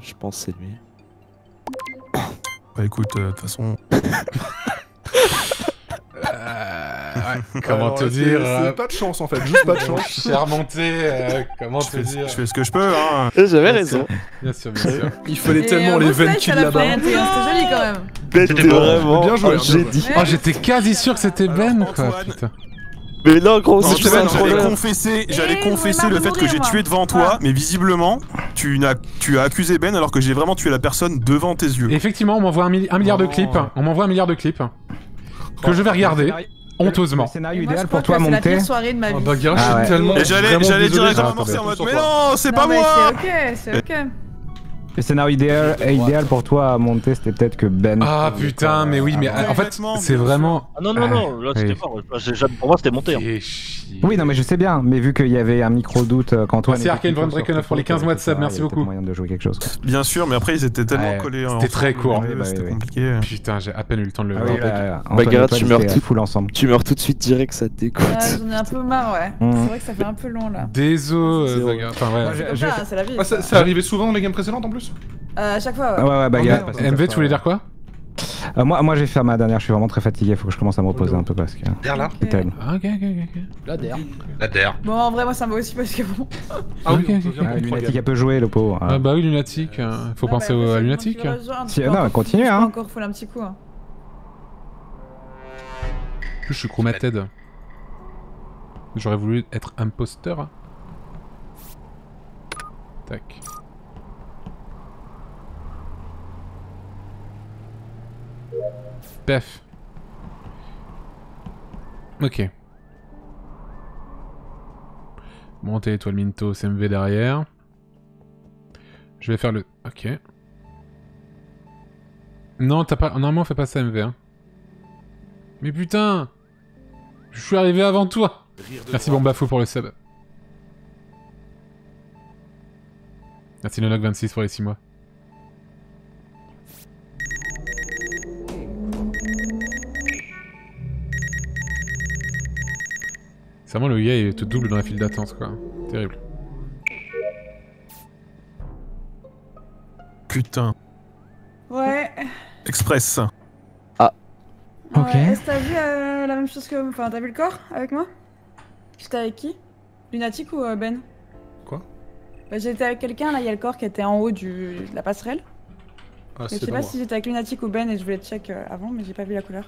Je pense que c'est lui. Bah écoute, euh, de toute façon. Euh, ouais, comment Alors te là, c'est- dire C'est euh, pas de chance en fait, juste pas de chance. Cher remonté, euh, comment Je te fais, dire je fais ce que je peux, hein. J'avais Bien raison. sûr, Bien sûr, bien sûr. Il fallait Et tellement les veines qu'il là-bas. C'était joli quand même. Ben, C'était vraiment Bien joué, génie. Oh, j'étais quasi sûr que c'était Ben, quoi, putain. Mais non, gros, c'est Non, juste un j'allais confesser, j'allais Eh, confesser vous le fait que j'ai tué devant toi, mais visiblement, tu, n'as, tu as accusé Ben alors que j'ai vraiment tué la personne devant tes yeux. Et effectivement, on m'envoie un milliard de Oh. clips. On m'envoie un milliard de clips. Que je vais regarder, honteusement. Le scénario idéal pour toi, monter. C'est la pire soirée de ma oh, vie. Oh, bah, gars, ah ouais. je suis tellement. J'allais directement commencer en mode, mais non, c'est pas moi! C'est ok, c'est ok. Le scénario idéal, idéal pour toi à monter, c'était peut-être que Ben. Ah putain, mais oui, mais en fait, c'est vraiment. Ah non, non, non, là c'était oui. mort. Pour moi, c'était monté. hein. Oui, non, mais je sais bien, mais vu qu'il y avait un micro doute euh, quand toi. Merci Arcane Von Drakenov pour les 15 mois de sub, merci beaucoup. moyen de jouer quelque chose. quoi. Bien sûr, mais après ils étaient tellement Ouais, collés. c'était très court. bah C'était oui. compliqué. Putain, j'ai à peine eu le temps de le Ah voir. et toi, tu meurs tout- ensemble. Tu meurs tout de suite direct, ça te dégoûte. Ah, J'en ai un peu marre, ouais. Mhm. C'est vrai que ça fait un peu long là. Désolé. Enfin, ouais. J'ai- C'est la vie. Ah, ça arrivait souvent dans les games précédentes en plus Euh, à chaque fois, Ah ouais. ouais, ouais, Bagheera. Ah, MV, tu voulais dire quoi? Euh, moi, moi, je vais faire ma dernière. Je suis vraiment très fatigué. Faut que je commence à me reposer un peu parce que. Der là terrible. Ah, ok, ok, ok. ok. La der. La Der. Bon, en vrai, moi, ça me va aussi parce que bon. Ah oui, Ok, on ok, peut ok. bien Ah, lunatique gars. a peu joué, le pauvre. Ah bah oui, lunatique. euh, faut Ah, penser bah, au- à lunatique. rejoindre, Si- non, continue, hein. encore faut un petit coup. hein. En plus, je suis chromated. J'aurais voulu être imposteur. hein. Tac. Ok. Monter étoile Minto, CMV derrière. Je vais faire le... Ok. Non, t'as pas... Normalement, on fait pas ça MV. Hein. Mais putain Je suis arrivé avant toi Merci Bombafou pour le sub. Merci Nonoc26 pour les 6 mois. Vraiment le il te double dans la file d'attente, quoi. Terrible. Putain. Ouais. Express. Ok. Ouais. Est-ce que t'as vu euh, la même chose que. Enfin, t'as vu le corps avec moi? J'étais avec qui? Lunatic ou euh, Ben? Quoi? Bah, J'étais avec quelqu'un, là, il y a le corps qui était en haut du... de la passerelle. Ah, Mais je c'est sais pas moi. si j'étais avec Lunatic ou Ben et je voulais check euh, avant, mais j'ai pas vu la couleur.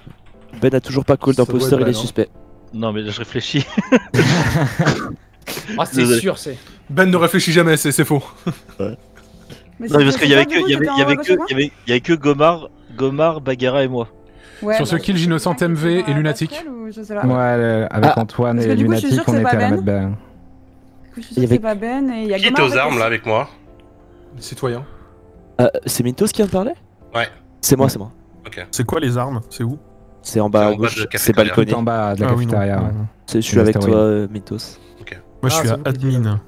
Ben a toujours pas call doit d'imposteur, il est suspect. Non, mais là, je réfléchis. Ah, c'est Désolé. sûr, c'est. Ben ne réfléchit jamais, c'est c'est faux. Mais Non, mais c'est- parce qu'il y avait que, y avait, y avait que, y avait, il y avait que Gomar, Gomar, Bagara et moi. Ouais, Sur ce kill, qui MV et Lunatic. Ouais, le- avec Ah. Antoine Parce et Lunatic, on était à la Ben. mettre Ben. Du coup, je suis Il y sûre que c'est avait- pas Ben et il y a Qui était Gomar aux armes là avec moi Les citoyens. Euh, c'est Mintos qui vient de parler Ouais. C'est moi, c'est moi. Ok. C'est quoi les armes? C'est où? C'est en bas à gauche, c'est balconné. En bas de la Ah oui, non. cafétéria. C'est- Je suis avec toi, euh, Mintos. Moi, je Ah, suis à admin.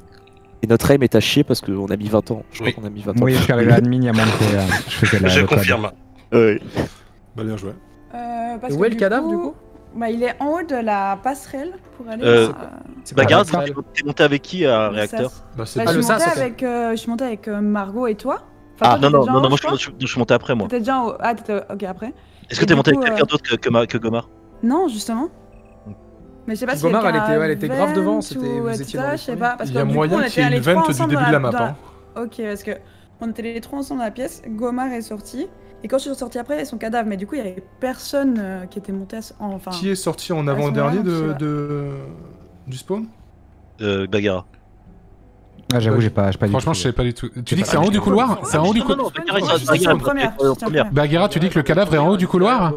Et notre aim est à chier parce qu'on a mis 20 ans. Je crois Oui. qu'on a mis 20 ans. Oui, je suis arrivé à admin, il y a moins que euh, je confirme. Ouais. Bah bien joué. Euh, parce où est le cadavre, du coup Bah, il est en haut de la passerelle pour aller. Euh, euh, C'est pas grave, t'es monté avec qui à le réacteur SAS. Bah c'est Bah, Ah, je, le suis ok. avec, euh, je suis montée avec Margot et toi. Ah toi, non, non, non, moi je je, suis- je suis monté après moi. T'étais déjà en haut. Ah, t'étais. Ok, après. Est-ce que t'es monté coup, avec quelqu'un euh, d'autre que, que, Ma- que Gomar Non, justement. Mais je sais pas si Gomar, elle était- a elle était grave devant, c'était- ou vous étiez dans sais pas. Parce Il y a moyen était qu'il y ait une trois vente du début de la map. hein. Ok, parce que on était les trois ensemble dans la pièce. Gomar est sorti. Et quand je suis sortie après, il y avait son cadavre. Mais du coup, il y avait personne euh, qui était monté en- enfin. Qui est sorti en avant-dernier de... du spawn? Euh, Bagara. Ah, j'avoue, j'ai pas, pas Franchement, je sais pas du tout. Tu dis que pas c'est en haut du couloir C'est en haut du Non, non, couloir. Bagheera, tu dis que le cadavre est en haut du couloir.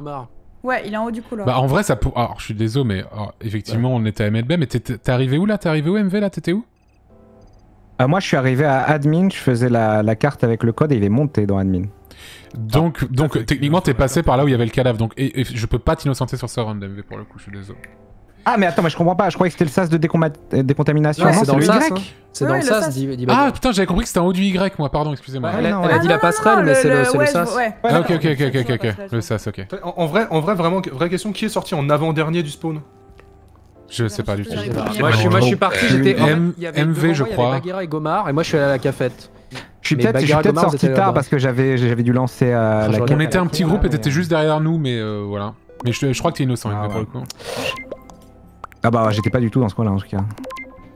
Ouais, il est en haut du couloir. Bah en vrai, ça pour... Alors, je suis désolé, mais alors, effectivement, on était à MLB, mais t'es- t'es arrivé où là? T'es arrivé où MV là? T'étais où? Ah, moi, je suis arrivé à admin, je faisais la, la carte avec le code et il est monté dans admin. Donc, donc fait, techniquement, t'es passé par là où il y avait le cadavre. Donc, et, et je peux pas t'innocenter sur ce round MV pour le coup, je suis désolé. Ah, mais attends, mais je comprends pas. Je croyais que c'était le sas de euh, décontamination. Ouais, non, c'est dans le Y. sas. hein. C'est Ouais, dans ouais, le le sas, sas. dit, dit Ah putain, j'avais compris que c'était en haut du Y, moi, pardon, excusez-moi. Elle, a- non, elle a ouais. dit la passerelle, mais c'est le, c'est le ouais, sas. ouais. Ah, ok, ok, ok, Ouais, ok, ouais, ok, ouais, ok. Le sas, ok. En, en vrai, en vrai, vraiment, vraie question, qui est sorti en avant-dernier du spawn? Je sais pas du tout. Moi, je suis, parti, j'étais. MV, je moi, il y avait crois. Bagheera et Gomar, et moi, je suis allé à la cafette. Je suis peut-être sorti tard parce que j'avais j'avais dû lancer euh, Ah, la On était un petit groupe et t'étais juste derrière nous, mais euh, voilà. Mais je, je crois que t'es innocent, Ah, MV, pour ouais. le coup. Ah bah, j'étais pas du tout dans ce coin-là en tout cas.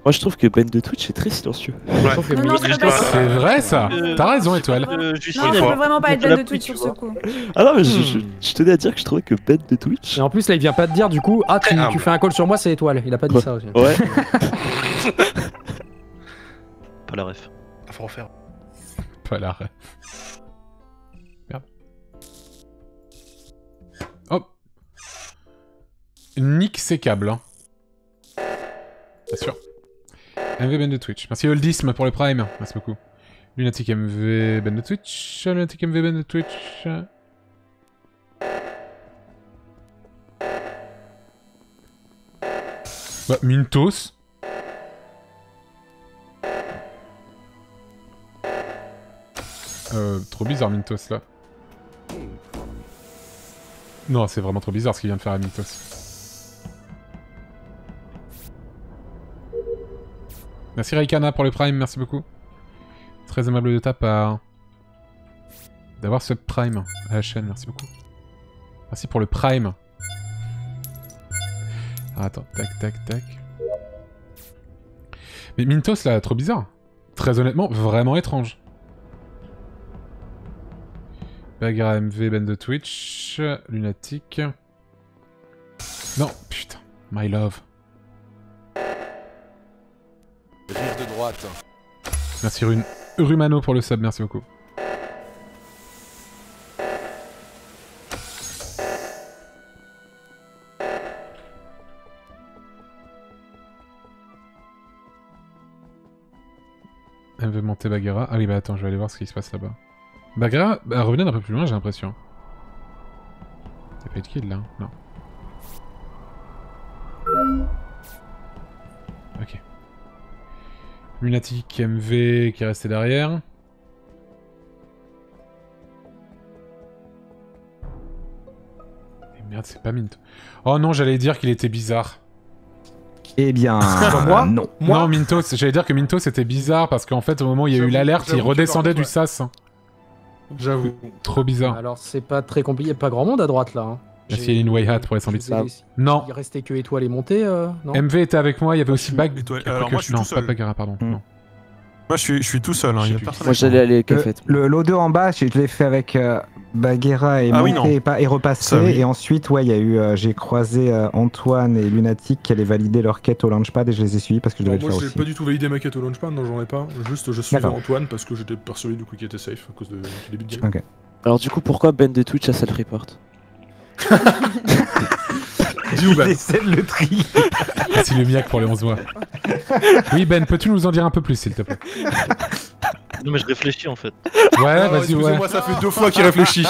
Moi, je trouve que Ben de Twitch est très silencieux. Je Non, non, Mimi- c'est pas vrai ça Euh, T'as raison, Étoile. Euh, Non, Ouais. peut vraiment pas être Je Ben de Twitch sur ce coup. Ah non, mais je, je- Hmm. je tenais à dire que je trouvais que Ben de Twitch. Et en plus, là, il vient pas te dire, du coup, ah, tu, fais un call sur moi, c'est étoile. Il a pas dit Ouais. ça aussi. Ouais. Pas la ref. Faut refaire. Pas la ref. Merde. Hop. Nick ses câbles. Hein. Bien sûr. MV Ben de Twitch. Merci Oldism pour le Prime. Merci beaucoup. Lunatic MV Ben de Twitch. Lunatic MV Ben de Twitch. Bah, Mintos. Euh, trop bizarre Mintos là. Non, c'est vraiment trop bizarre ce qu'il vient de faire à Mintos. Merci Raikana pour le Prime, merci beaucoup. Très aimable de ta part. D'avoir ce Prime à la chaîne, merci beaucoup. Merci pour le Prime. Ah, attends, tac, tac, tac. Mais Mintos, là, trop bizarre. Très honnêtement, vraiment étrange. Bagra MV, Ben de Twitch, Lunatic. Non, putain, my love. Merci Rune. Rumano pour le sub, merci beaucoup. Elle veut monter Bagheera. Ah oui, bah attends, je vais aller voir ce qui se passe là-bas. Bagheera, bah, d'un peu plus loin, j'ai l'impression. Y'a pas eu de kill là Non. Lunatic MV qui est resté derrière. Et merde, c'est pas Mint. Oh non, j'allais dire qu'il était bizarre. Eh bien, moi non. non, Mintos, j'allais dire que Mintos c'était bizarre parce qu'en fait, au moment où il y a eu l'alerte, il redescendait du sas. J'avoue. Trop bizarre. Alors c'est pas très compliqué, pas grand monde à droite là. hein. Merci J'ai- Lin Wayhat pour les 100 je bits. Non, Il restait que étoile et montée, euh, non MV était avec moi, il y avait aussi Bag. étoile- alors que moi, je- suis non, tout pas seul. Bagheera, pardon. Hmm. Non. Moi, je suis, je suis tout seul. Hein. Y a personne Moi, avec j'allais aller à Le, cafette. le l'O2 en bas, je l'ai fait avec euh, Bagheera et Ah oui, monté non. et, pas, et repassé. Ça, oui. Et ensuite, ouais, il y a eu, euh, j'ai croisé euh, Antoine et Lunatic qui allaient valider leur quête au launchpad et je les ai suivis parce que je devais Alors, le moi, faire j'ai aussi. pas du tout validé ma quête au launchpad, non, j'en ai pas. Juste, je suis D'accord. Antoine parce que j'étais persuadé du coup qu'il était safe à cause de- du début de game. Alors, du coup, pourquoi Ben de Twitch a self-report Dis où, Ben J'essaie de le tri. Merci le miac pour les 11 mois. Oui, Ben, peux-tu nous en dire un peu plus, s'il te plaît? Non, mais je réfléchis en fait. Ouais, Ah, vas-y, ouais. Excusez-moi, ça fait deux fois qu'il réfléchit.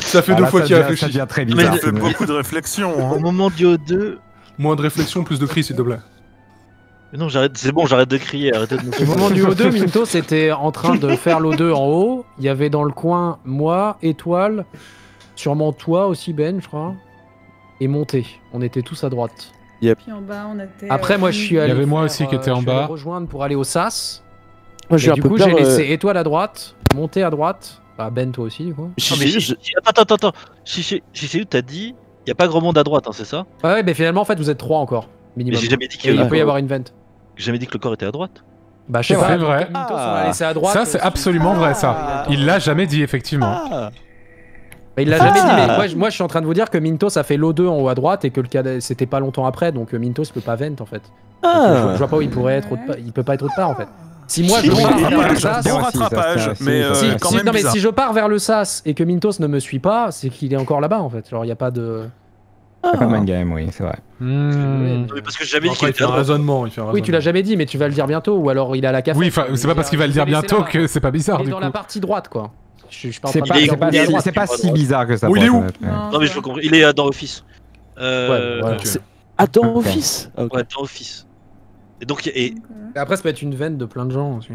Ça fait Ah, deux là, fois qu'il réfléchit. Ça devient très Mais bizarre. Ça fait beaucoup de réflexions. Au Hein. moment du O2. Moins de réflexion, plus de cris, s'il te plaît. Mais non, j'arrête. C'est bon, j'arrête de crier. Arrêtez de me Au moment du O2, Minto c'était en train de faire l'O2 en haut. Il y avait dans le coin moi, Étoile, sûrement toi aussi Ben, je crois, et Monté. On était tous à droite. Puis en bas, on était. Après, euh, moi, je suis Il y allé. avait moi faire, aussi qui euh, était en allé bas. rejoindre pour aller au SAS. Moi, Et j'ai un du peu coup, j'ai laissé euh, Étoile à droite, Monté à droite. Bah, Ben, toi aussi, du coup. j'ai- Non, mais j'ai- si- si- Attends, attends, attends. Chiché, Chiché, t'as dit. Y a pas grand monde à droite, hein, c'est ça? Ah ouais, mais finalement, en fait, vous êtes trois encore, Mais minimum. j'ai jamais dit qu'il il peut y avoir une vent. j'ai jamais dit que le corps était à droite. Bah, je sais C'est pas. vrai. Laissé à droite. Ça, c'est euh, absolument vrai, ça. Il l'a jamais dit, effectivement. Ah Bah, il l'a jamais Ah. dit, mais moi, je- moi je suis en train de vous dire que Mintos a fait l'O2 en haut à droite et que le cadet c'était pas longtemps après, donc euh, Mintos peut pas vent en fait. Donc, euh, je, vois- Ah je vois pas où il pourrait être autre part, il peut pas être autre part en fait. Si moi je pars vers le SAS, mais euh, si, c'est quand si- même non mais bizarre. si je pars vers le SAS et que Mintos ne me suit pas, c'est qu'il est encore là-bas en fait. Genre il y a pas de. C'est pas mal game, oui, c'est vrai. Non, mais parce que j'ai jamais dit qu'il était un raisonnement. Il fait un Oui, tu l'as jamais dit, mais tu vas le dire bientôt, ou alors il a la café. Oui, c'est pas parce qu'il va le dire bientôt que c'est pas bizarre, Il est dans coup. la partie droite quoi. Je, je suis pas en C'est pas, est- pas, est pas si bizarre que ça. Oh, il est où Non, mais je veux comprendre. Il est euh, dans Office. Euh, Ouais, voilà. Ok. C'est- Ah, dans Ok. Office Ah, ok. Ouais, dans Office. Et donc, et, Et Après, ça peut être une veine de plein de gens aussi.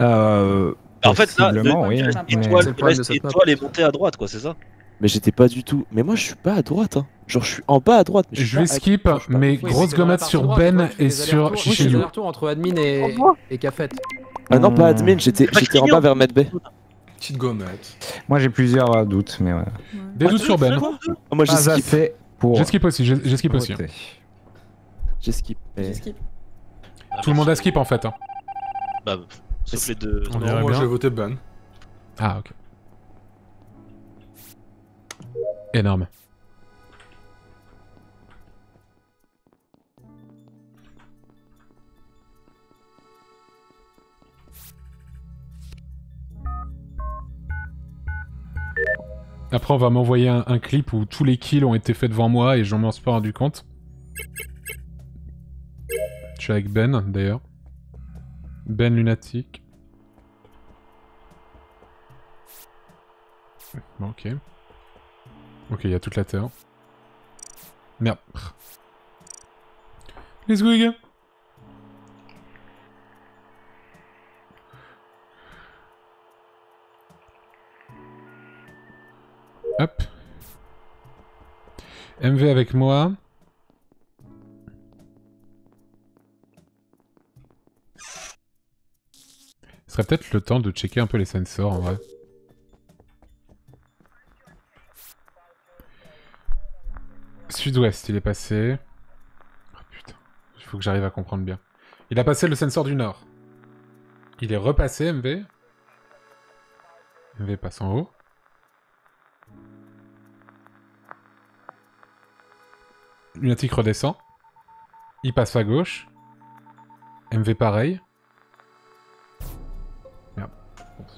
Euh, en fait, là, le, oui, étoile, map. étoile est monté à droite, quoi, c'est ça? Mais j'étais pas du tout. Mais moi, je suis pas à droite. Hein. Genre, je suis en bas à droite. Mais je, vais à- skip, mais Oui, grosse gommade sur droite, Ben toi, et sur allers-retours. Oui, entre admin et, et Cafette. Ah non, pas Hmm. admin, j'étais en bas vers Medbay. Petite gommette. Moi, j'ai plusieurs euh, doutes, mais ouais. Des doutes sur Ben. Moi, j'ai skip. pour. J'ai skip aussi, j'ai skip aussi. J'ai skip. Tout le monde a skip en fait. hein. Bah, sauf les deux. Non, moi j'ai voté ban. Ah, ok. Énorme. Après, on va m'envoyer un, clip où tous les kills ont été faits devant moi et j'en m'en suis pas rendu compte. Je suis avec Ben, d'ailleurs. Ben Lunatic. Bon, ok. Ok, il y a toute la terre. Merde. Let's go, les gars. Hop. MV avec moi. Ce serait peut-être le temps de checker un peu les sensors en vrai. sud-ouest, il est passé. Oh putain, il faut que j'arrive à comprendre bien. Il a passé le sensor du nord. Il est repassé, MV. MV passe en haut. Lunatic redescend. Il passe à gauche. MV pareil. Merde.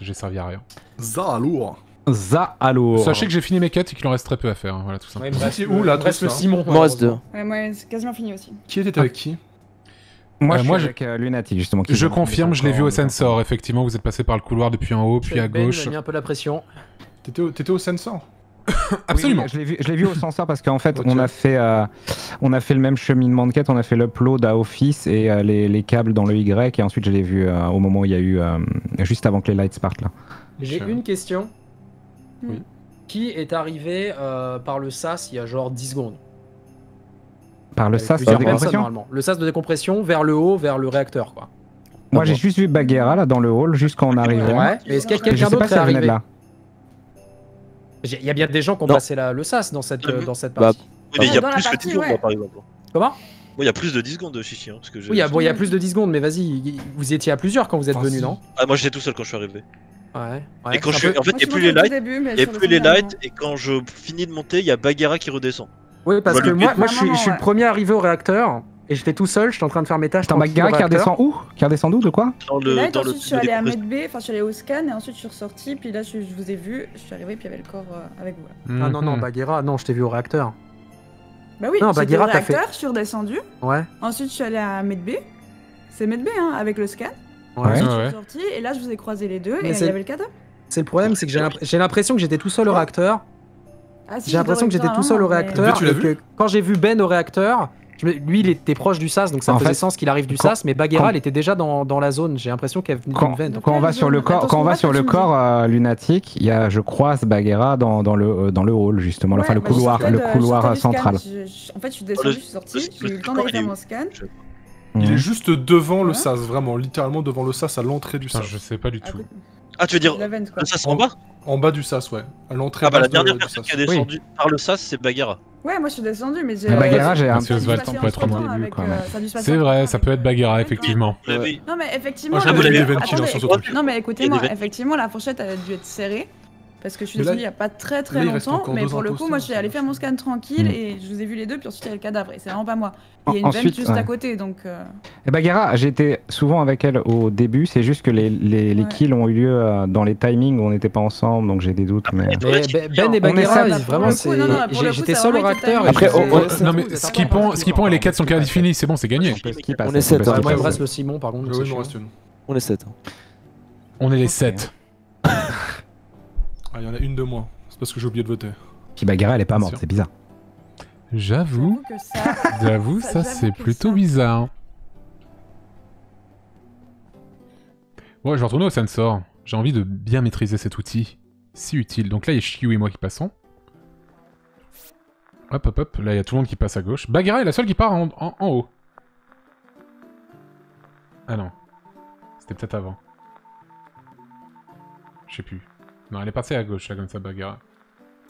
J'ai servi à rien. Ça, lourd. Ça, alors. Sachez que j'ai fini mes quêtes et qu'il en reste très peu à faire. hein, Voilà, tout ça. Ouais, où, là, reste le Simon. M'en reste deux. Ouais, moi, c'est quasiment fini aussi. Qui était avec qui Moi, Euh, je moi, suis je- avec euh, Lunatic, justement. qui Je confirme, je l'ai vu au sensor. Effectivement, vous êtes passé par le couloir depuis en haut, puis à Ben, gauche. a mis un peu la pression. T'étais au, t'étais au sensor Absolument. Oui, je l'ai vu, je l'ai vu au sensor parce qu'en fait, Ok. on a fait, euh, on a fait le même cheminement de quête. On a fait l'upload à Office et euh, les, les câbles dans le Y. Et ensuite, je l'ai vu euh, au moment où il y a eu, euh, juste avant que les lights partent là. J'ai une question. Oui. Qui est arrivé euh, par le SAS il y a genre 10 secondes? Par le Avec sas de personnes, décompression. Le SAS de décompression vers le haut, vers le réacteur quoi. Moi, j'ai juste vu Bagheera là dans le hall, juste quand on arrivait. Ouais, mais est-ce qu'il y a quelqu'un d'autre qui est arrivé? là. Il y a bien des gens qui ont Non. passé la- le SAS dans cette, euh, Mhm. dans cette Bah, partie. Oui, mais il y a plus que partie, 10 secondes, ouais. moi, par exemple. Comment? Il y a plus de 10 secondes de chichi. Hein, parce que j'ai- Oui, il y a- bon, il y a plus de 10 secondes, mais vas-y, y- vous étiez à plusieurs quand vous êtes Enfin, venus, si. non? Ah, moi, j'étais tout seul quand je suis arrivé. Ouais. ouais. et quand je un suis... peu- En fait, il n'y a plus les lights. Il n'y a plus les lights, et quand je finis de monter, il y a Bagheera qui redescend. Oui, parce Bah, que moi, je, suis, je suis le premier arrivé au réacteur et j'étais tout seul, j'étais en train de faire mes tâches. Au Bagheera qui réacteur. redescend où Qui redescend d'où De quoi Dans Et le, là, dans le ensuite, je suis allée à. Medbay, enfin, je suis allée au scan, et ensuite, je suis ressortie, puis là, je, je vous ai vu, je suis arrivée, puis il y avait le corps euh, avec vous. là. Ah non, non. Bagheera, non, je t'ai vu au réacteur. Bah oui, Non, Bagheera, au t'as fait- réacteur, je suis redescendue, Ouais. ensuite, je suis allée à Medbay. C'est Medbay, hein, avec le scan. Ouais. Ensuite, Ouais, je suis sortie, et là, je vous ai croisé les deux, Mais et il y avait le cadavre. C'est le problème, c'est que j'ai l'imp- j'ai l'impression que j'étais tout seul au réacteur. Ah, si, J'ai l'impression que j'étais tout seul au mais- réacteur. Quand j'ai vu Ben au réacteur, lui il était proche du SAS, donc ça En faisait fait, sens qu'il arrive du quand- SAS, mais Bagheera quand- elle était déjà dans, dans la zone. J'ai l'impression qu'elle venait quand, d'une veine. quand on va sur le corps, quand on va sur le corps euh, lunatique, il y a, je croise Bagheera dans, dans le euh, dans le hall justement, enfin le couloir, le je couloir central. En fait, je suis descendue, le- je suis sortie, le- j'ai eu le temps d'aller il faire mon scan. Il Mhm. est juste devant le Ouais. sas, vraiment, littéralement devant le sas, à l'entrée du sas. je sais pas du tout. Ah, tu veux dire le sas en bas? En bas du sas, ouais. À l'entrée Ah, bah la dernière personne qui est descendue par le sas, c'est Bagheera. Ouais, moi, je suis descendue, mais j'ai... Mais Bagheera, j'ai un quoi, euh, C'est vrai, ça peut être Bagheera, effectivement. Vu Non, mais effectivement... Non, mais écoutez-moi, effectivement, la fourchette a dû être serrée. Parce que je suis descendue il y a pas très très là, longtemps, mais pour le coup, moi je suis va. faire mon scan tranquille Mm. et je vous ai vu les deux, puis ensuite il y a le cadavre, et c'est vraiment pas moi. Il y a une Ensuite, veine juste ouais. à côté, donc. euh, Et Bagheera, j'étais souvent avec elle au début, c'est juste que les, les, les Ouais. kills ont eu lieu euh, dans les timings où on n'était pas ensemble, donc j'ai des doutes. Mais... Mais Ben, Ben et Bagheera, vraiment, J'étais seul au réacteur. et Après, c'est Non mais Skipon et les quêtes sont quasi finis, c'est bon, c'est gagné. On moi, à il me reste le Simon par contre. On est 7. On est les Ok. 7. Ah, il y en a une de moins. C'est parce que j'ai oublié de voter. Puis Bagheera, elle est pas morte, c'est bizarre. J'avoue, J'avoue ça. c'est plutôt ça. bizarre. Bon, je vais retourner au sensor. J'ai envie de bien maîtriser cet outil. Si utile. Donc là, il y a Shiyu et moi qui passons. Hop, hop, hop. Là, il y a tout le monde qui passe à gauche. Bagheera est la seule qui part en, en- en haut. Ah non. C'était peut-être avant. Je sais plus. Non, elle est passée à gauche, là, comme ça, Bagheera.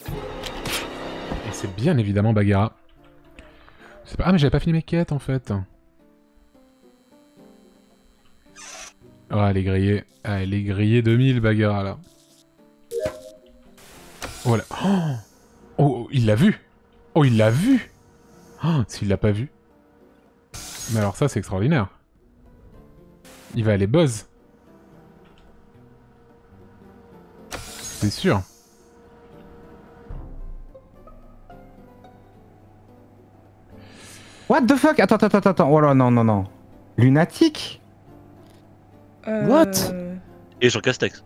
Et c'est bien évidemment pas... Ah, mais j'avais pas fini mes quêtes, en fait. Oh, elle est grillée. Ah, elle est grillée 2000, Bagheera, là. Voilà. Oh, oh, il l'a vu Oh, il l'a vu oh, S'il l'a pas vu. Mais alors ça, c'est extraordinaire. Il va aller buzz. C'est sûr. What the fuck? Attends, attends, attends, attends. Oh là, non, non, non. Lunatique? Euh, What? Et Jean Castex.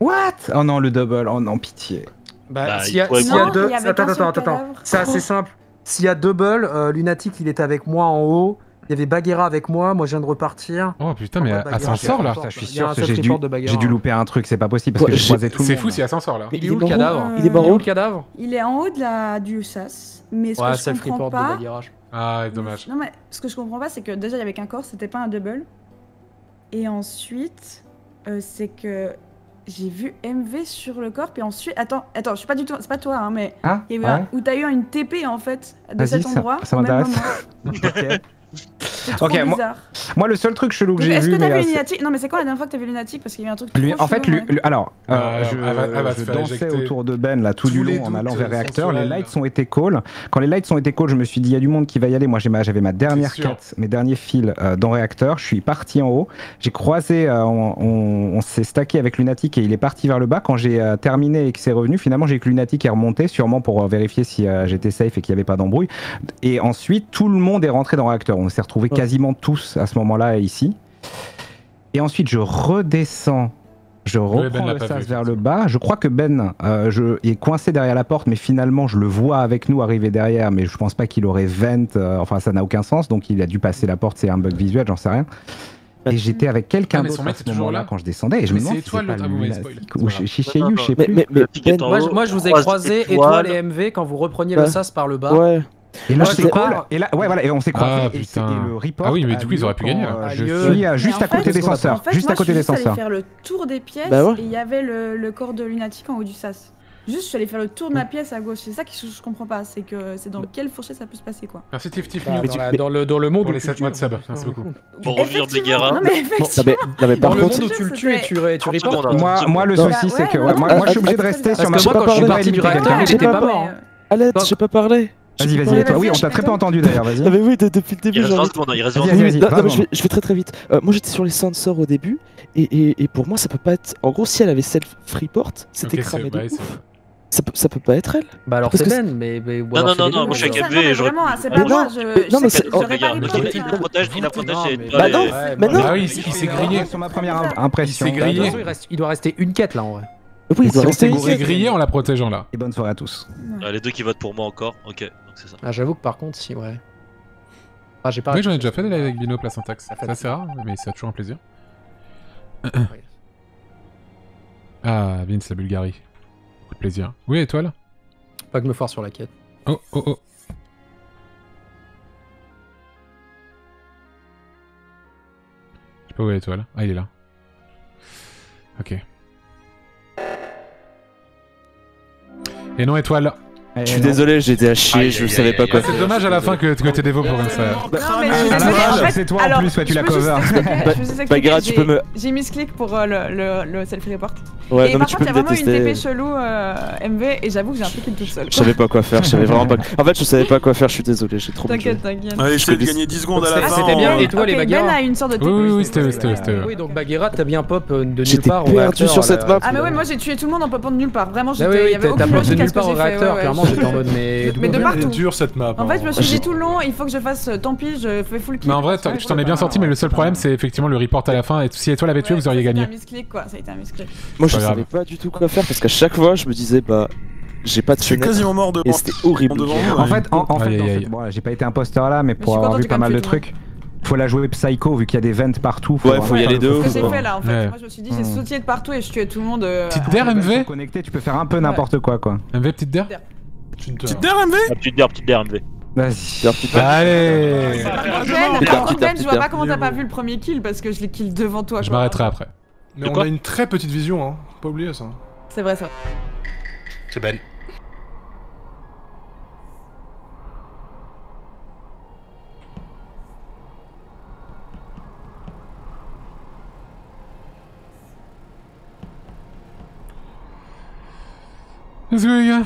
What? Oh non, le double. Oh non, pitié. Bah, Bah, s'il y s'il y a deux. Attends, attends, attends. C'est assez simple. S'il y a double, euh, Lunatic il était avec moi en haut. Il y avait Bagheera avec moi. Moi je viens de repartir. Oh putain, mais à- Bagheera, ascenseur là Ça, je suis Il sûr que j'ai dû, de j'ai dû louper un truc, c'est pas possible parce Ouais, que j'ai croisé tout le C'est fou, c'est ascenseur là. Mais il est Il où est le cadavre où Il est Il où le cadavre Il est en haut de la... du SAS, mais ce Ouais, que je self-report comprends de pas... Bagheera. je- Ah, dommage. Non, mais ce que je comprends pas, c'est que déjà, il y avait qu'un corps, c'était pas un double. Et ensuite, euh, c'est que j'ai vu MV sur le corps, et ensuite, attends, attends, je suis pas du tout, c'est pas toi, hein, mais Ah, il y a eu ouais. un- où t'as eu une TP en fait de cet ça- endroit. ça même m'intéresse. Ok. C'est trop Ok, moi- bizarre. Moi, le seul truc chelou que j'ai Est-ce vu, que t'as vu Lunatic Non, mais c'est quoi la dernière fois que t'as vu Lunatic Parce qu'il y a eu un truc. Lui, en fait, chelou, lui, ouais. alors, euh, je, elle va- elle va se je faire dansais autour de Ben là tout Tous du long en allant vers euh, réacteur. sont sur Les lights ont été call. Quand les lights ont été call, je me suis dit il y a du monde qui va y aller. Moi, ma- j'avais ma dernière quête, mes derniers fils euh, dans réacteur. Je suis parti en haut. J'ai croisé, euh, on, on- on s'est stacké avec Lunatic et il est parti vers le bas. Quand j'ai euh, terminé et que c'est revenu, finalement, j'ai que Lunatic est remonté, sûrement pour euh, vérifier si euh, j'étais safe et qu'il n'y avait pas d'embrouille. Et ensuite, tout le monde est rentré dans réacteur. On s'est retrouvés quasiment tous à ce moment-là ici. Et ensuite, je redescends. Je Ben reprends l'a le sas vu, vers le bas. Je crois que Ben euh, je, est coincé derrière la porte, mais finalement, je le vois avec nous arriver derrière, mais je pense pas qu'il aurait vent. euh, enfin, ça n'a aucun sens, donc il a dû passer la porte. C'est un bug visuel, j'en sais rien. Et j'étais avec quelqu'un Ah, d'autre à ce moment-là là quand je descendais. Et je Mais me c'est demande si Étoile, c'est pas ou Chicheyu, je sais plus. Moi, haut, je- moi, je vous ai croisé étoile. Et MV quand vous repreniez le sas par le bas. Ouais. Et là, c'est cool. pars. Et là, ouais, voilà, et on s'est croisés. Ah, et putain. c'était le report. Ah oui, mais du coup, ils auraient pu gagner, euh, là. Je suis euh, juste Mais à côté des fait, Juste moi, à côté des ascenseurs. faire le tour des pièces Bah ouais. et il y avait le, le corps de Lunatic en haut du sas. Juste, je suis allée faire le tour de la pièce à gauche. C'est ça que je, je comprends pas. C'est que c'est dans quelle fourchette ça peut se passer quoi. Merci Tiff Tiff Bah, dans, la- dans le, dans le monde où les tu 7 tues, mois de sub. hein. Merci beaucoup. Pour revenir de Effectivement, Guerra. Non, mais Non, effectivement. mais, non, mais Dans par le contre, monde où tu le tues et tu, tu reportes. Moi, moi, le souci, c'est Ouais, que ouais, moi, je suis obligé de rester sur ma moi, porte. quand je suis parti du réacteur, j'étais Ouais, pas mais, mort. euh, Alette, Bon. j'ai pas parlé. Vas-y, vas-y, et toi. Oui, on t'a très peu entendu d'ailleurs. Vas-y. Ah, mais oui, de- depuis le début, Il reste j'ai 20 envie de- secondes, il reste Vas-y, 20 vas-y, Oui, vas-y. non, non, mais pardon. je, vais, je vais très très vite. Euh, moi j'étais sur les sensors au début et, et, et pour moi ça peut pas être. En gros, si elle avait self freeport, c'était Ok, cramé c'est- de ouais, ouf. c'est- Ça peut, ça peut pas être elle Bah alors Parce c'est que Ben, mais. mais ou Non, alors non, c'est non, les non, deux. moi, je suis avec non, mais je vraiment, c'est pas non, moi. mais- Je non, mais c'est- que oh, j'aurais pas Regarde, répondu il à- il a protégé, il a protégé. Non, mais- Étoile Bah non, Ouais, mais bah, non. bah, Ah oui, il s'est grillé. Sur ma première impression. Il s'est grillé. De toute façon, il, reste- il doit rester une quête là en vrai. Oui, il doit si on rester s'est grillé en la protégeant là. Et bonne soirée à tous. Ah, Les deux qui votent pour moi encore. Ok, donc c'est ça. Ah, J'avoue que par contre, si, ouais. Ah, j'ai pas. Oui, j'en ai déjà fait des lives avec Bino, la syntaxe. Ça fait C'est assez rare, mais c'est toujours un plaisir. Ouais. Ah, Vince, la Bulgarie. Beaucoup de plaisir. Oui, étoile Pas que me foire sur la quête. Oh, oh, oh. Je sais pas où est l'étoile. Ah, il est là. Ok. Et non, étoile. Je eh, suis désolé, j'étais à chier, je savais pas quoi. Ah, c'est dommage à la fin que, que t'aies des voix pour comme ça. Bah, c'est toi en plus, tu la cover. Pas bah, bah, tu me. J'ai mis ce clic pour euh, le self-report. Ouais, et non par tu contre, peux il y a vraiment une TP détester. chelou euh, MV et j'avoue que j'ai un peu kill toute seule. Je savais pas quoi faire, je savais vraiment pas. En fait, je savais pas quoi faire, je suis désolé, j'ai trop. T'inquiète, t'inquiète. Allez, j'essaie de gagner 10 secondes à la Ah, fin. c'était bien, en- et toi, les bagarres Ben a une sorte de TP. Oui, oui, c'était Oui, donc Bagheera, t'as bien pop euh, de nulle J'étais part au perdu sur cette là, map. Ah mais ouais, moi j'ai tué tout le monde en popant de nulle part. Vraiment, Ah j'étais. t'as aucune pop de logique à nulle part au réacteur, ouais, clairement, ouais. j'étais en mode mais. Mais de partout. dure cette map. En fait, je me hein. suis dit tout le long, il faut que je fasse euh, tant pis, je fais full kill. Mais en vrai, t'en- je t'en ai bien sorti, mais le seul problème, c'est effectivement le report à la fin. Et si étoile avait tué, Ouais, vous auriez ça a été gagné. un misclick quoi, ça a été un misclick. Je savais pas du tout quoi faire parce qu'à chaque fois, je me disais, bah, j'ai pas de fenêtre. quasiment mort devant. Et c'était horrible. devant. En fait, en, en fait bon, j'ai pas été imposteur là, mais pour avoir vu pas mal de trucs, faut la jouer psycho vu qu'il y a des vents partout. Ouais, faut y aller de C'est ouf. ce que j'ai fait là en fait. Ouais. Moi je me suis dit, j'ai Hmm. sautillé de partout et je tuais tout le monde. euh, Petite der, MV sont connectés, tu peux faire un peu n'importe quoi quoi. MV, petite der Petite der, MV Ah, Petite der, petite der, MV. Vas-y. Putain, Allez Par Ben, je vois pas comment t'as pas vu le premier kill parce que je l'ai kill devant toi. Je m'arrêterai après. Mais on a une très petite vision, hein. Pas oublier ça. C'est vrai ça. C'est Ben. Let's go, les gars.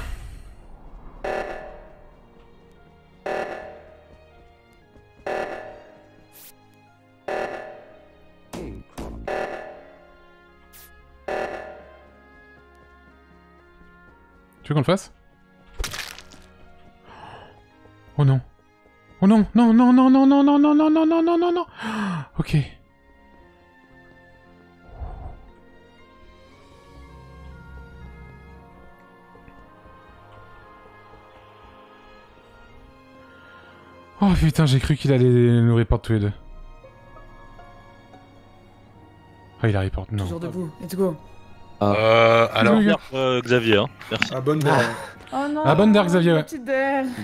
Tu veux qu'on le fasse Oh non. Oh non, non, non, non, non, non, non, non, non, non, non, non, non, non. Ok. Oh putain, j'ai cru qu'il allait nous report tous les deux. Ah, il a report, non. Toujours. Let's go. Euh, alors, Oui, Euh, Xavier, hein. Merci. Ah, bonne der. Oh non. Ah, bonne Xavier, ouais.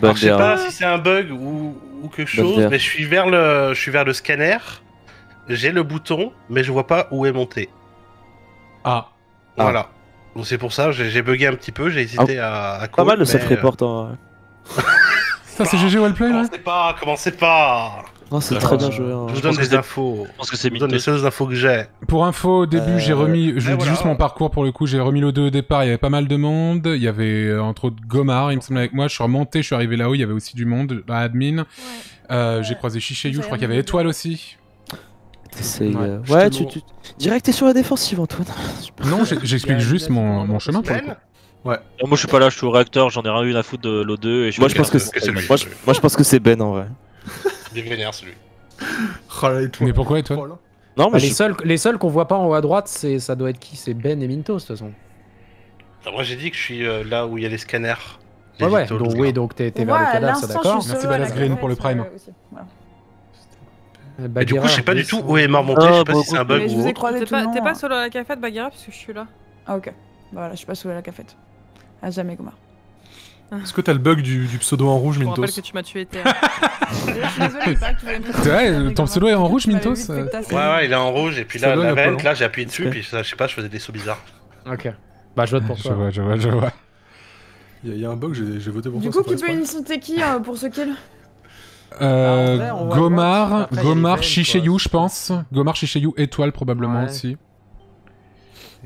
Alors, je sais pas si c'est un bug ou, ou quelque chose, mais je suis vers le, je suis vers le scanner. J'ai le bouton, mais je vois pas où est monté. Ah. Voilà. Donc c'est pour ça, j'ai bugué un petit peu, j'ai hésité à, à Pas mal le mais, self-report. hein. Ça, c'est GG Wellplay, là Commencez pas, commencez pas Non, c'est très bien joué. hein. Je vous donne pense que des c'est- infos. Je pense que c'est Je vous donne les seules infos que j'ai. Pour info, au début, Euh, j'ai remis, je ouais, dis voilà. juste mon parcours pour le coup, j'ai remis le 2 au départ, il y avait pas mal de monde, il y avait euh, entre autres Gomar, il me semble avec moi, je suis remonté, je suis arrivé là-haut, il y avait aussi du monde dans l'admin, euh, j'ai croisé Shishayu, je crois qu'il y avait Étoile aussi. Ouais, euh, Ouais, tu, tu... Direct, t'es sur la défensive, Antoine. Non, j'explique juste mon, mon chemin pour le coup. Ben Moi je suis pas là, je suis au réacteur, j'en ai rien eu à foutre de l'O2 et je suis Moi, je pense que que c'est c'est lui. moi, je... moi, je pense que c'est Ben en vrai. Il est vénère celui. Oh là, et toi. Mais pourquoi Étoile Oh là. Non, Ah, mais les, je- seuls, les seuls qu'on voit pas en haut à droite, c'est ça doit être qui? C'est Ben et Mintos de toute façon. Moi j'ai dit que je suis euh, là où il y a les scanners. Les Ouais, ouais, donc oui, donc t'es vers Ouais, le cadavre, d'accord je suis Merci, Badass Green, pour le prime. euh. Et du coup, je sais pas du tout où est mort mon Ah, je sais pas si c'est un bug ou autre. T'es pas, pas hein. solo à la cafette, Bagheera, parce que je suis là. Ah ok. Bah Voilà, je suis pas solo à la cafette. À jamais, Gomar. Est-ce que t'as le bug du, du pseudo en rouge, Je me rappelle Mintos que tu m'as tué. Je il paraît que tu voulais me Ouais, ton Gomar. pseudo est en rouge, Mintos, euh. Ouais, ouais, il est en rouge, et puis là, la vente, là, j'ai appuyé dessus, puis ça, je sais pas, je faisais des sauts bizarres. Ok. Bah, je vote pour Je toi. vois, je vois, je vois. Il y, a- il y a un bug, j'ai voté pour Du toi. coup, ça qui peut insulter qui euh, pour ce kill? Euh, va Gomar, Gomar, quoi. je pense. Gomar, Shishayu, Étoile probablement Ouais. aussi.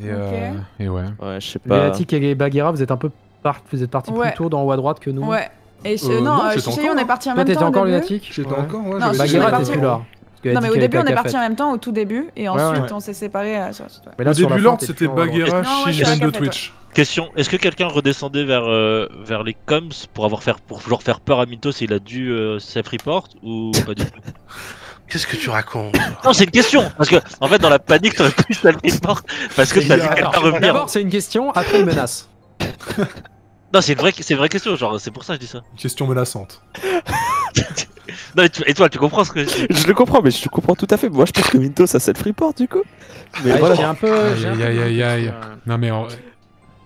Et, Ok. euh, et ouais. Ouais, je sais pas. Et Bagheera, vous êtes un peu vous êtes partis Ouais. plus tôt dans haut à droite que nous. Ouais. Et Euh, non, non, euh, j'étais Shishayu, encore, on est parti en Toi, même t'étais temps. au encore début. Lunatic J'étais encore, ouais. Non, Bagheera, t'es parti- plus là. Non, mais au début, on est parti en même temps au tout début, et ensuite ouais. on s'est séparés. euh, Au début, l'ordre, c'était. Bagheera, Ben de Twitch. Question, est-ce que quelqu'un redescendait vers, euh, vers les coms pour avoir faire, pour genre faire peur à Mintos et il a dû euh, self-report ou pas du tout? Qu'est-ce que tu racontes? Non, c'est une question parce que en fait dans la panique t'aurais pu self-report parce que t'as vu quelqu'un revenir. D'abord, c'est une question, après une menace. Non, c'est une vraie, c'est une vraie question, genre c'est pour ça que je dis ça. Une question menaçante. Non, et, tu- et toi, tu comprends ce que je dis? Je le comprends, mais je comprends tout à fait. Moi, je pense que Mintos a self-report du coup. Mais Ouais, voilà. j'ai un peu. j'ai un Aïe, peu- aïe, aïe, aïe. Euh, Non mais en-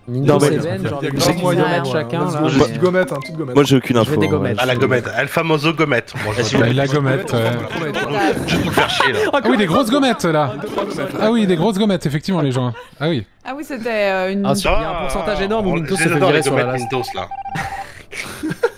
Mais- et Ben, genre Il y a des grave petits moyen, kilomètres ouais. chacun. Là, mais- Petite gommette, hein, petite gommette. Moi, j'ai aucune Je info. vais des ouais. gommettes. À la gommette, El Famoso gommette. Moi, je. Et la gommette, ouais. Juste pour faire chier, là. Ah oui, des grosses gommettes là Ah oui, des grosses gommettes, effectivement, les gens. Ah oui. Ah oui, c'était euh, une. Ah, sur- Il y a un pourcentage énorme où je se les fait virer les sur la gommettes last. Mintos, là.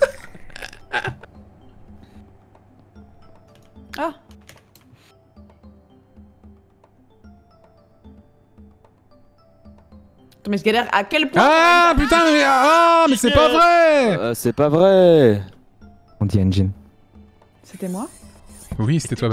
Mais je galère à quel point Ah putain, mais, ah, mais c'est pas vrai Euh, c'est pas vrai. On dit engine. C'était moi? Oui, c'était toi,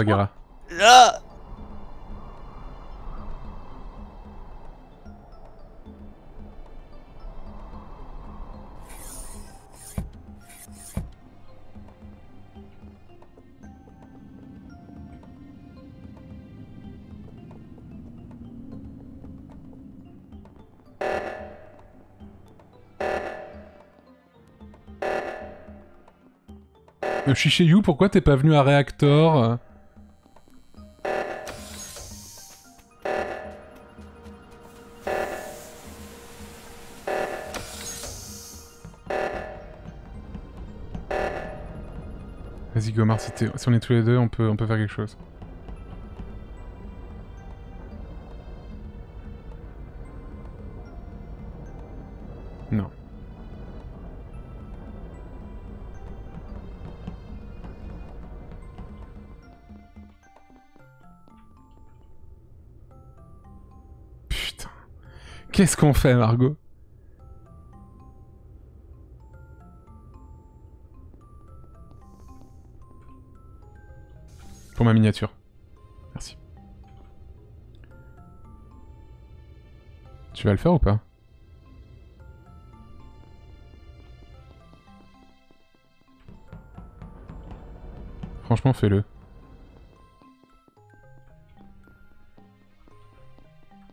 Bagheera. Euh, Shishayu, pourquoi t'es pas venu à Reactor? Vas-y Gomar, si, si on est tous les deux, on peut, on peut faire quelque chose. Qu'est-ce qu'on fait, Margot? Pour ma miniature. Merci. Tu vas le faire ou pas? Franchement, fais-le.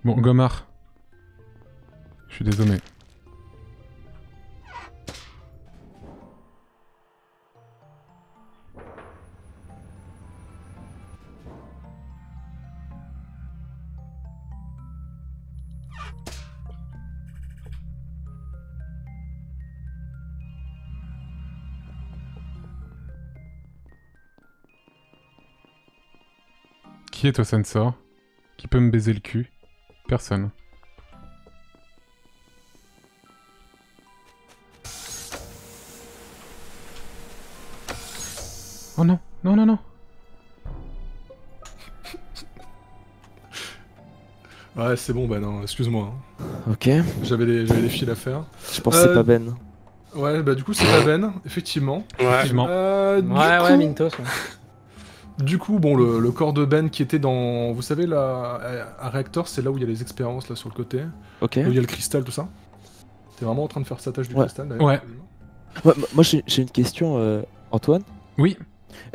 Bon, Gomar. Suis désolé. Qui est au sensor Qui peut me baiser le cul? Personne. Non, non, non. Ouais, c'est bon, Ben, non, excuse-moi. hein. Ok. J'avais des, j'avais des fils à faire. Je pense que c'est Euh, pas Ben. Ouais, bah du coup, c'est pas Ben, effectivement. Ouais. Effectivement. Euh, du Ouais, ouais, coup- Mintos. ouais. Du coup, bon, le, le corps de Ben qui était dans. Vous savez, là, à, à réacteur, c'est là où il y a les expériences, là, sur le côté. Ok. Où il y a le cristal, tout ça. T'es vraiment en train de faire sa tâche du Ouais. cristal, d'ailleurs Ouais. Moi j'ai j'ai une question, euh, Antoine. Oui.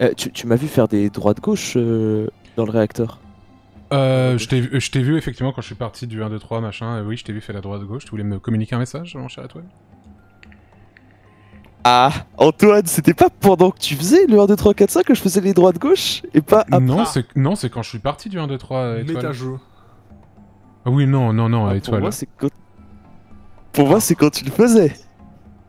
Euh, tu tu m'as vu faire des droites-gauche euh, dans le réacteur Euh, je t'ai vu- effectivement quand je suis parti du 1, 2, 3, machin. euh, oui, je t'ai vu faire la droite-gauche. Tu voulais me communiquer un message, mon cher Étoile Ah, Antoine, c'était pas pendant que tu faisais le 1, 2, 3, 4, 5 que je faisais les droites-gauche et pas après Non, c'est non, c'est quand je suis parti du 1, 2, 3, Étoile. Méta-jeu. Ah oui, non, non, non, Ah, Pour Étoile. moi, c'est quand... Pour moi, c'est quand tu le faisais.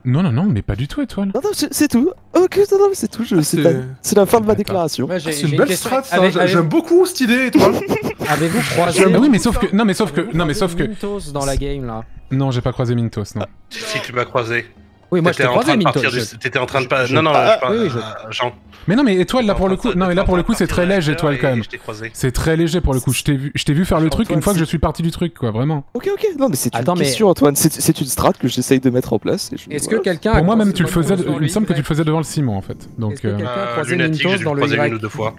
Non, non, non, mais pas du tout, Étoile. Non, non, c'est tout. Ok, non, non, c'est tout. je- C'est la... fin de ma déclaration. J'ai- C'est une belle question. strat, J'aime beaucoup cette idée, toi. Avez-vous croisé Ah oui, mais sauf que, non, mais sauf que, non, mais sauf que, Mintos dans la game là non, j'ai pas croisé Mintos, non. Si tu m'as croisé. Oui, moi je T'étais t'ai en croisé train de partir je- T'étais en train de pas. je- Non, non, Ah, je je- Jean. Mais non, mais Étoile, là, pour le coup, non, mais là, pour le coup, c'est très léger, Étoile, quand même. Je croisé. C'est très léger pour le coup. Je t'ai vu, je t'ai vu faire le truc une fois que je suis parti du truc, quoi, vraiment. Ok, ok. Non, mais c'est une Attends, mais- question, Antoine. C'est une strat que j'essaye de mettre en place. et je- Est-ce que quelqu'un. a Pour moi, même, croisé tu le faisais, il me semble que tu le faisais devant le Simon, en fait. Donc, euh, quelqu'un a croisé Lunatic, Mintos j'ai Y une ou deux fois.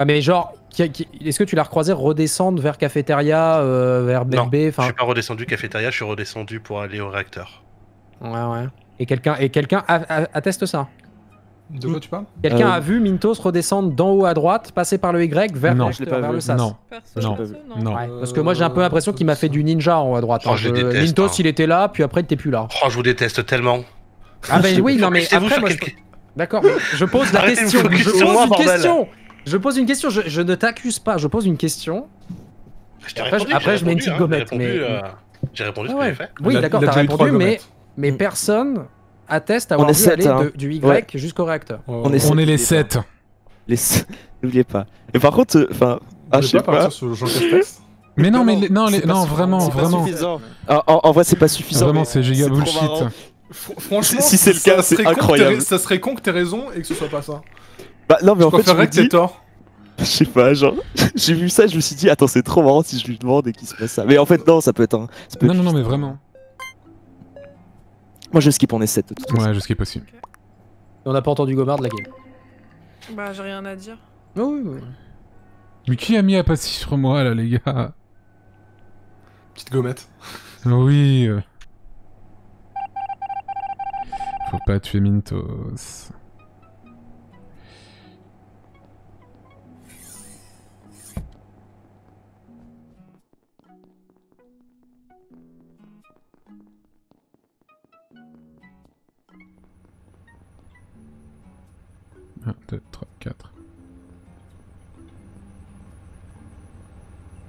Ah, mais genre, qui- qui- est-ce que tu l'as recroisé redescendre vers cafétéria, euh, vers Non, BB Je Enfin, suis pas redescendu cafétéria, je suis redescendu pour aller au réacteur. Ouais, ouais. Et quelqu'un et quelqu'un atteste ça. De quoi tu parles? Quelqu'un Euh, a vu Mintos redescendre d'en haut à droite, passer par le Y vers, Non, le je pas vers vu. le SAS. non, Non. non. Ouais, parce que moi j'ai un peu l'impression qu'il m'a fait du ninja en haut à droite. Oh, hein. je Je- déteste, Mintos hein. il était là, puis après il était plus là. Oh, je vous déteste tellement. Ah ben oui, non mais après moi je... D'accord, je pose la question. Je pose moi, une bordel. question. Je pose une question. Je, je ne t'accuse pas. Je pose une question. Je Après, répondu, je- après, j'ai je mets une petite hein, gommette, J'ai mais- répondu, euh, j'ai répondu ce Ah que ouais. j'ai fait. Oui, d'accord, t'as répondu, mais. Mais Mm. personne atteste avoir est vu aller hein. de- du Y Ouais. jusqu'au réacteur. On est On est les n'oubliez 7. Les... N'oubliez pas. Et par contre, euh, enfin, ah, On je sais pas pas. partir sur Jean Castex Mais non, mais non, les- non, les- non, vraiment, vraiment. suffisant. En, vrai, c'est pas suffisant. Vraiment, c'est giga bullshit. Fr- Franchement, Si c'est le ça cas, c'est serait con que t'aies- incroyable. Ça serait con que t'aies raison et que ce soit pas ça. Bah non, mais Je en fait, je préférerais me que t'aies dis, tort. je sais pas, genre, j'ai vu ça, je me suis dit, attends, c'est trop marrant si je lui demande et qu'il se passe ça. Mais en fait, non, ça peut être un. peut Non, être non, non, mais vraiment. Moi, je skip, on est 7 de toute façon. Ouais, je skip aussi. On n'a pas entendu Gomard de la game. Bah, j'ai rien à dire. Oh, oui, oui. Mais qui a mis à passer sur moi, là, les gars Petite gommette. Oui. euh. Faut pas tuer Mintos. Un, deux, trois, quatre.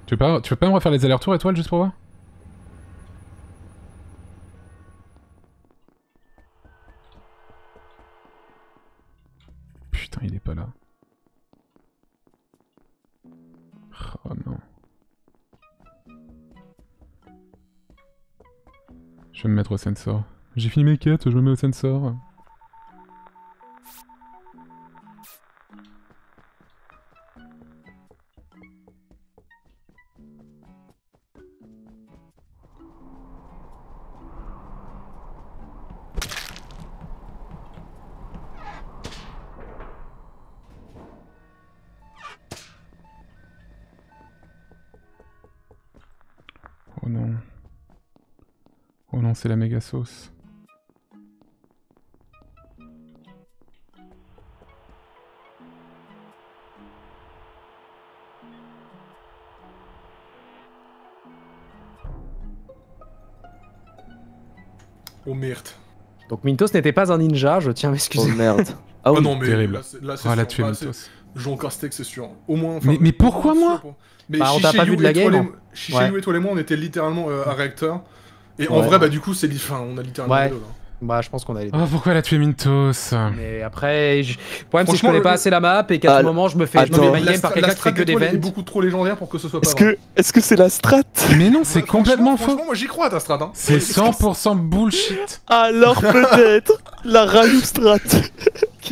Tu veux pas, tu me refaire les allers-retours étoile juste pour voir? Putain, il est pas là. Oh non. Je vais me mettre au sensor. J'ai fini mes quêtes, je me mets au sensor. C'est la méga sauce. Oh merde. Donc Mintos n'était pas un ninja, je tiens à Oh m'excuser. merde. Ah Ah oui, non, mais terrible. là, c'est- là, Ah, là, sûr. tu es Bah, c'est- Mintos. Jean Castex, c'est sûr. Au moins. enfin, Mais- mais pourquoi moi Mais Bah, on t'a pas vu de la game, les- hein. Ouais. et toi et moi, on était littéralement euh, à réacteur. Et en Ouais. vrai, bah du coup, c'est li- enfin, on a littéralement Ouais. les deux, là. Bah, je pense qu'on a les deux. Oh, pourquoi elle a tué Mintos? Mais après, je- le problème c'est que je Franchement, connais le- pas assez la map et qu'à Ah, tout moment je me fais, je me attends. fais mind La game par quelqu'un qui fait que des vents. beaucoup trop légendaire pour que ce soit pas Est-ce que est-ce que c'est la strat? Mais non, c'est complètement faux. Franchement, moi j'y crois à ta strat. Hein. C'est 100% bullshit. Alors peut-être la Rayou strat.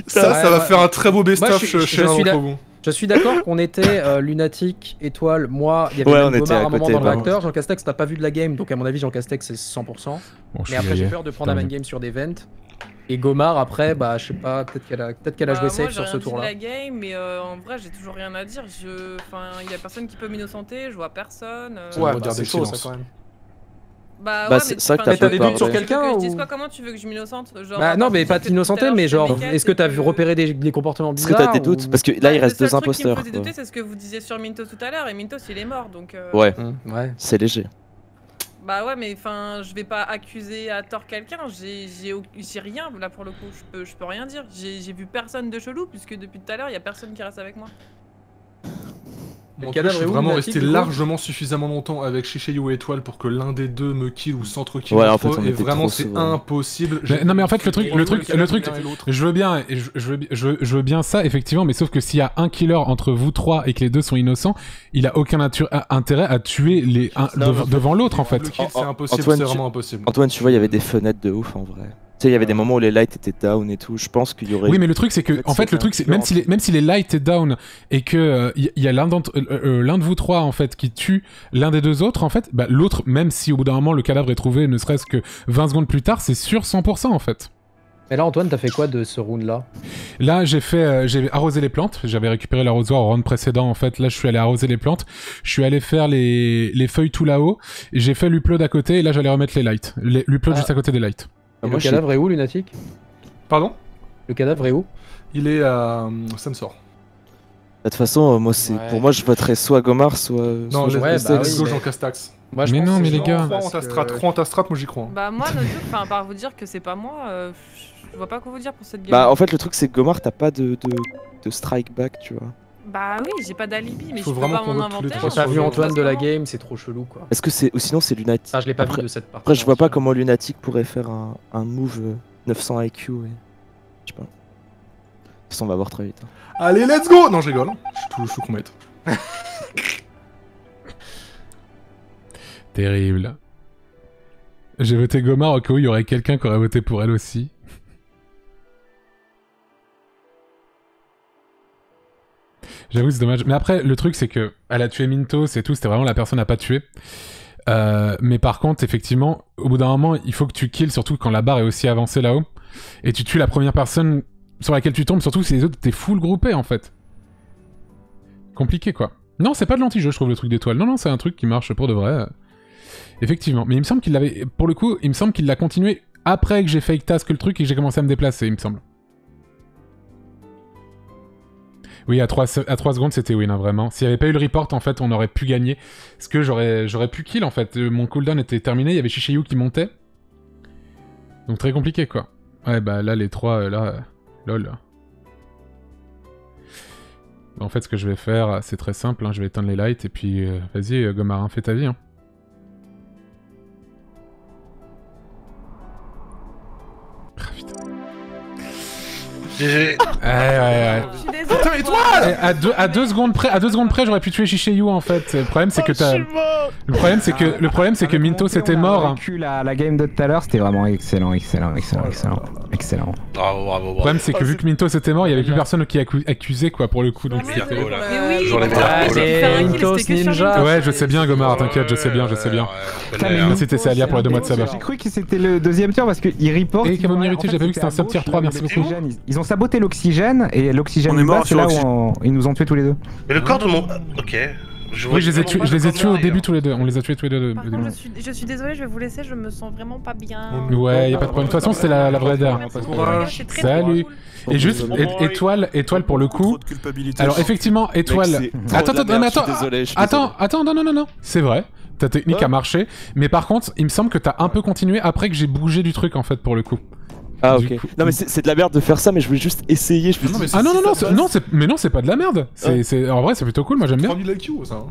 Ça, ça va faire un très beau best-of je chez je un suis vous. Je suis d'accord qu'on était euh, lunatique, étoile, moi, il y avait Ouais, même on était Gomard à à un moment côté, dans le réacteur. Jean Castex n'a pas vu de la game, donc à mon avis Jean Castex c'est 100%. Bon, Mais après j'ai peur de prendre mind mieux. game sur des vents. Et Gomard après, bah je sais pas, peut-être qu'elle a, peut-être qu'elle a Bah, joué moi, safe sur ce tour-là. la game, mais euh, en vrai, j'ai toujours rien à dire. Je... Enfin, il y a personne qui peut m'innocenter, je vois personne. euh. Ouais, bah, c'est chaud ça quand même. Bah, Bah, ouais, c'est- vrai que t'as des doutes sur quelqu'un ou- quoi Comment tu veux que je m'innocente Genre, Bah non mais pas t'innocenter mais genre est-ce que t'as vu repéré des, des comportements Est-ce bizarres que t'as des doutes ou- Parce que là il Bah, reste deux qui imposteurs. quoi. douter, c'est ce que vous disiez sur Mintos tout à l'heure, et Mintos il est mort donc. euh, Ouais, Hum, Ouais. c'est léger. Bah ouais, mais enfin, je vais pas accuser à tort quelqu'un, j'ai rien là pour le coup, je peux, je peux rien dire. J'ai j'ai vu personne de chelou, puisque depuis tout à l'heure, il y a personne qui reste avec moi. Cas, cadavre je suis vraiment resté largement suffisamment longtemps avec Shishayu et Étoile pour que l'un des deux me kill ou s'entrekill Ouais, en fait, et vraiment c'est impossible. Mais- non mais en fait le truc, le truc, le truc, je veux bien, et je, je veux, bi- je, veux- je veux bien ça effectivement, mais sauf que s'il y a un killer entre vous trois et que les deux sont innocents, il a aucun intérêt à tuer les un Non, dev- mais en fait, devant l'autre en fait. c'est impossible, c'est tu- vraiment impossible. Antoine, tu vois, il y avait des fenêtres de ouf en vrai. Tu sais, il y avait des moments où les lights étaient down et tout. Je pense qu'il y aurait. Oui, mais le truc c'est que, En fait, en fait, c'est le truc c'est même si les, même si les lights est down et que euh, il y, a l'un d'entre euh, euh, l'un de vous trois en fait qui tue l'un des deux autres en fait, bah l'autre même si au bout d'un moment le cadavre est trouvé, ne serait-ce que 20 secondes plus tard, c'est sûr 100% en fait. Mais là Antoine t'as fait quoi de ce round là Là, j'ai fait, euh, j'ai arrosé les plantes. J'avais récupéré l'arrosoir au round précédent. En fait, là, je suis allé arroser les plantes. Je suis allé faire les, les feuilles tout là-haut. J'ai fait l'upload à côté. Et là, j'allais remettre les lights. Les- L'upload Ah. juste à côté des lights. Et moi, Le cadavre est où lunatique? Pardon? Le cadavre est où? Il est à euh, Samsor. De toute façon, euh, moi, c'est Ouais. pour moi, je voterais soit Gomard, soit. Non, soit ouais, Castex. bah oui, mais- Jean Castax. Moi, je Mais pense non, que mais les gars. Crois en parce ta que- strat, crois en ta strat, moi j'y crois. Bah, moi, le truc, enfin, à part vous dire que c'est pas moi, euh, je vois pas quoi vous dire pour cette game. Bah, en fait, le truc, c'est que Gomard, t'as pas de, de, de strike back, tu vois. Bah oui, j'ai pas d'alibi, mais Faut je peux vraiment pas qu'on m'en inventer. J'ai pas je vu Antoine de la game, c'est trop chelou quoi. Est-ce que c'est. Ou sinon, c'est Lunatic. Ah je l'ai pas Après- vu de cette partie. Après, je vois pas comment Lunatic pourrait faire un, un move euh, 900 IQ. Et... Je sais pas. De toute façon, on va voir très vite. hein. Allez, let's go Non, je rigole. Je suis tout le chou qu'on mette. Terrible. J'ai voté Gomard au cas où il y aurait quelqu'un qui aurait voté pour elle aussi. J'avoue, c'est dommage. Mais après, le truc, c'est que elle a tué Mintos et tout, c'était vraiment la personne à pas tuer. Euh, mais par contre, effectivement, au bout d'un moment, il faut que tu kills, surtout quand la barre est aussi avancée là-haut. Et tu tues la première personne sur laquelle tu tombes, surtout si les autres étaient full groupés en fait. Compliqué quoi. Non, c'est pas de l'anti-jeu, je trouve, le truc d'étoile. Non, non, c'est un truc qui marche pour de vrai. Effectivement. Mais il me semble qu'il l'avait. Pour le coup, il me semble qu'il l'a continué après que j'ai fake task le truc et que j'ai commencé à me déplacer, il me semble. Oui, à 3, à 3 secondes, c'était win, vraiment. S'il n'y avait pas eu le report, en fait, on aurait pu gagner. Parce que j'aurais, j'aurais pu kill, en fait. Euh, Mon cooldown était terminé, il y avait Shishayu qui montait. Donc très compliqué, quoi. Ouais, bah là, les trois, euh, là... euh, lol. En fait, ce que je vais faire, c'est très simple. hein, Je vais éteindre les lights et puis... euh, Vas-y, Gomarin, fais ta vie. Hein. GG. Ouais, ouais, ouais. Je suis désolée. Putain, étoile Et à deux, à deux secondes près, à deux secondes près, j'aurais pu tuer Shishayu en fait. Le problème c'est que t'as, le problème c'est que le problème c'est que Avec Minto c'était mort. La, la game de tout à l'heure, c'était vraiment excellent, excellent, excellent, excellent, excellent. Bravo, bravo, Le bravo. problème c'est que vu que Minto c'était mort, il y avait plus personne qui accu- accusait quoi pour le coup. Donc c'était- Oh sur Ninja. Ouais, je sais bien Gomard, t'inquiète, je sais bien, je sais bien. Merci Tessia pour les deux mois de sabbat. J'ai cru que c'était le deuxième tour parce qu'il report. Et fait, j'avais vu que c'était un sub tier gauche, 3, là où merci beaucoup. Ils ont saboté l'oxygène et l'oxygène On est bas, mort c'est là où on- ils nous ont tués tous les deux. Mais le corps de mon. Ok. Je vois Oui, je les ai tués, je les ai tués au début tous les deux. On les a tués tous les deux. Par au contre, début. je suis, je suis désolée, je vais vous laisser, je me sens vraiment pas bien. Ouais, y a pas de problème. De toute façon, c'était la, la vraie dare. Merci beaucoup, Courage. les gars, c'est très, Salut. Et juste, é- étoile, étoile pour le coup. Trop de culpabilité. Alors effectivement, étoile. Mec, c'est Attends, attends, mais merde, je attends. suis désolé, je suis Attends, attends, non, non, non, non. C'est vrai. Ta technique Ouais. a marché. Mais par contre, il me semble que t'as un peu continué après que j'ai bougé du truc en fait pour le coup. Ah, ok. coup- Non, mais c'est de la merde de faire ça, mais je voulais juste essayer. Je Non, mais Ah non, si non, non, non, c'est- mais non, c'est pas de la merde. C'est, Ouais. c'est, en vrai, c'est plutôt cool. Moi, j'aime bien. 3000 IQ, ça. hein.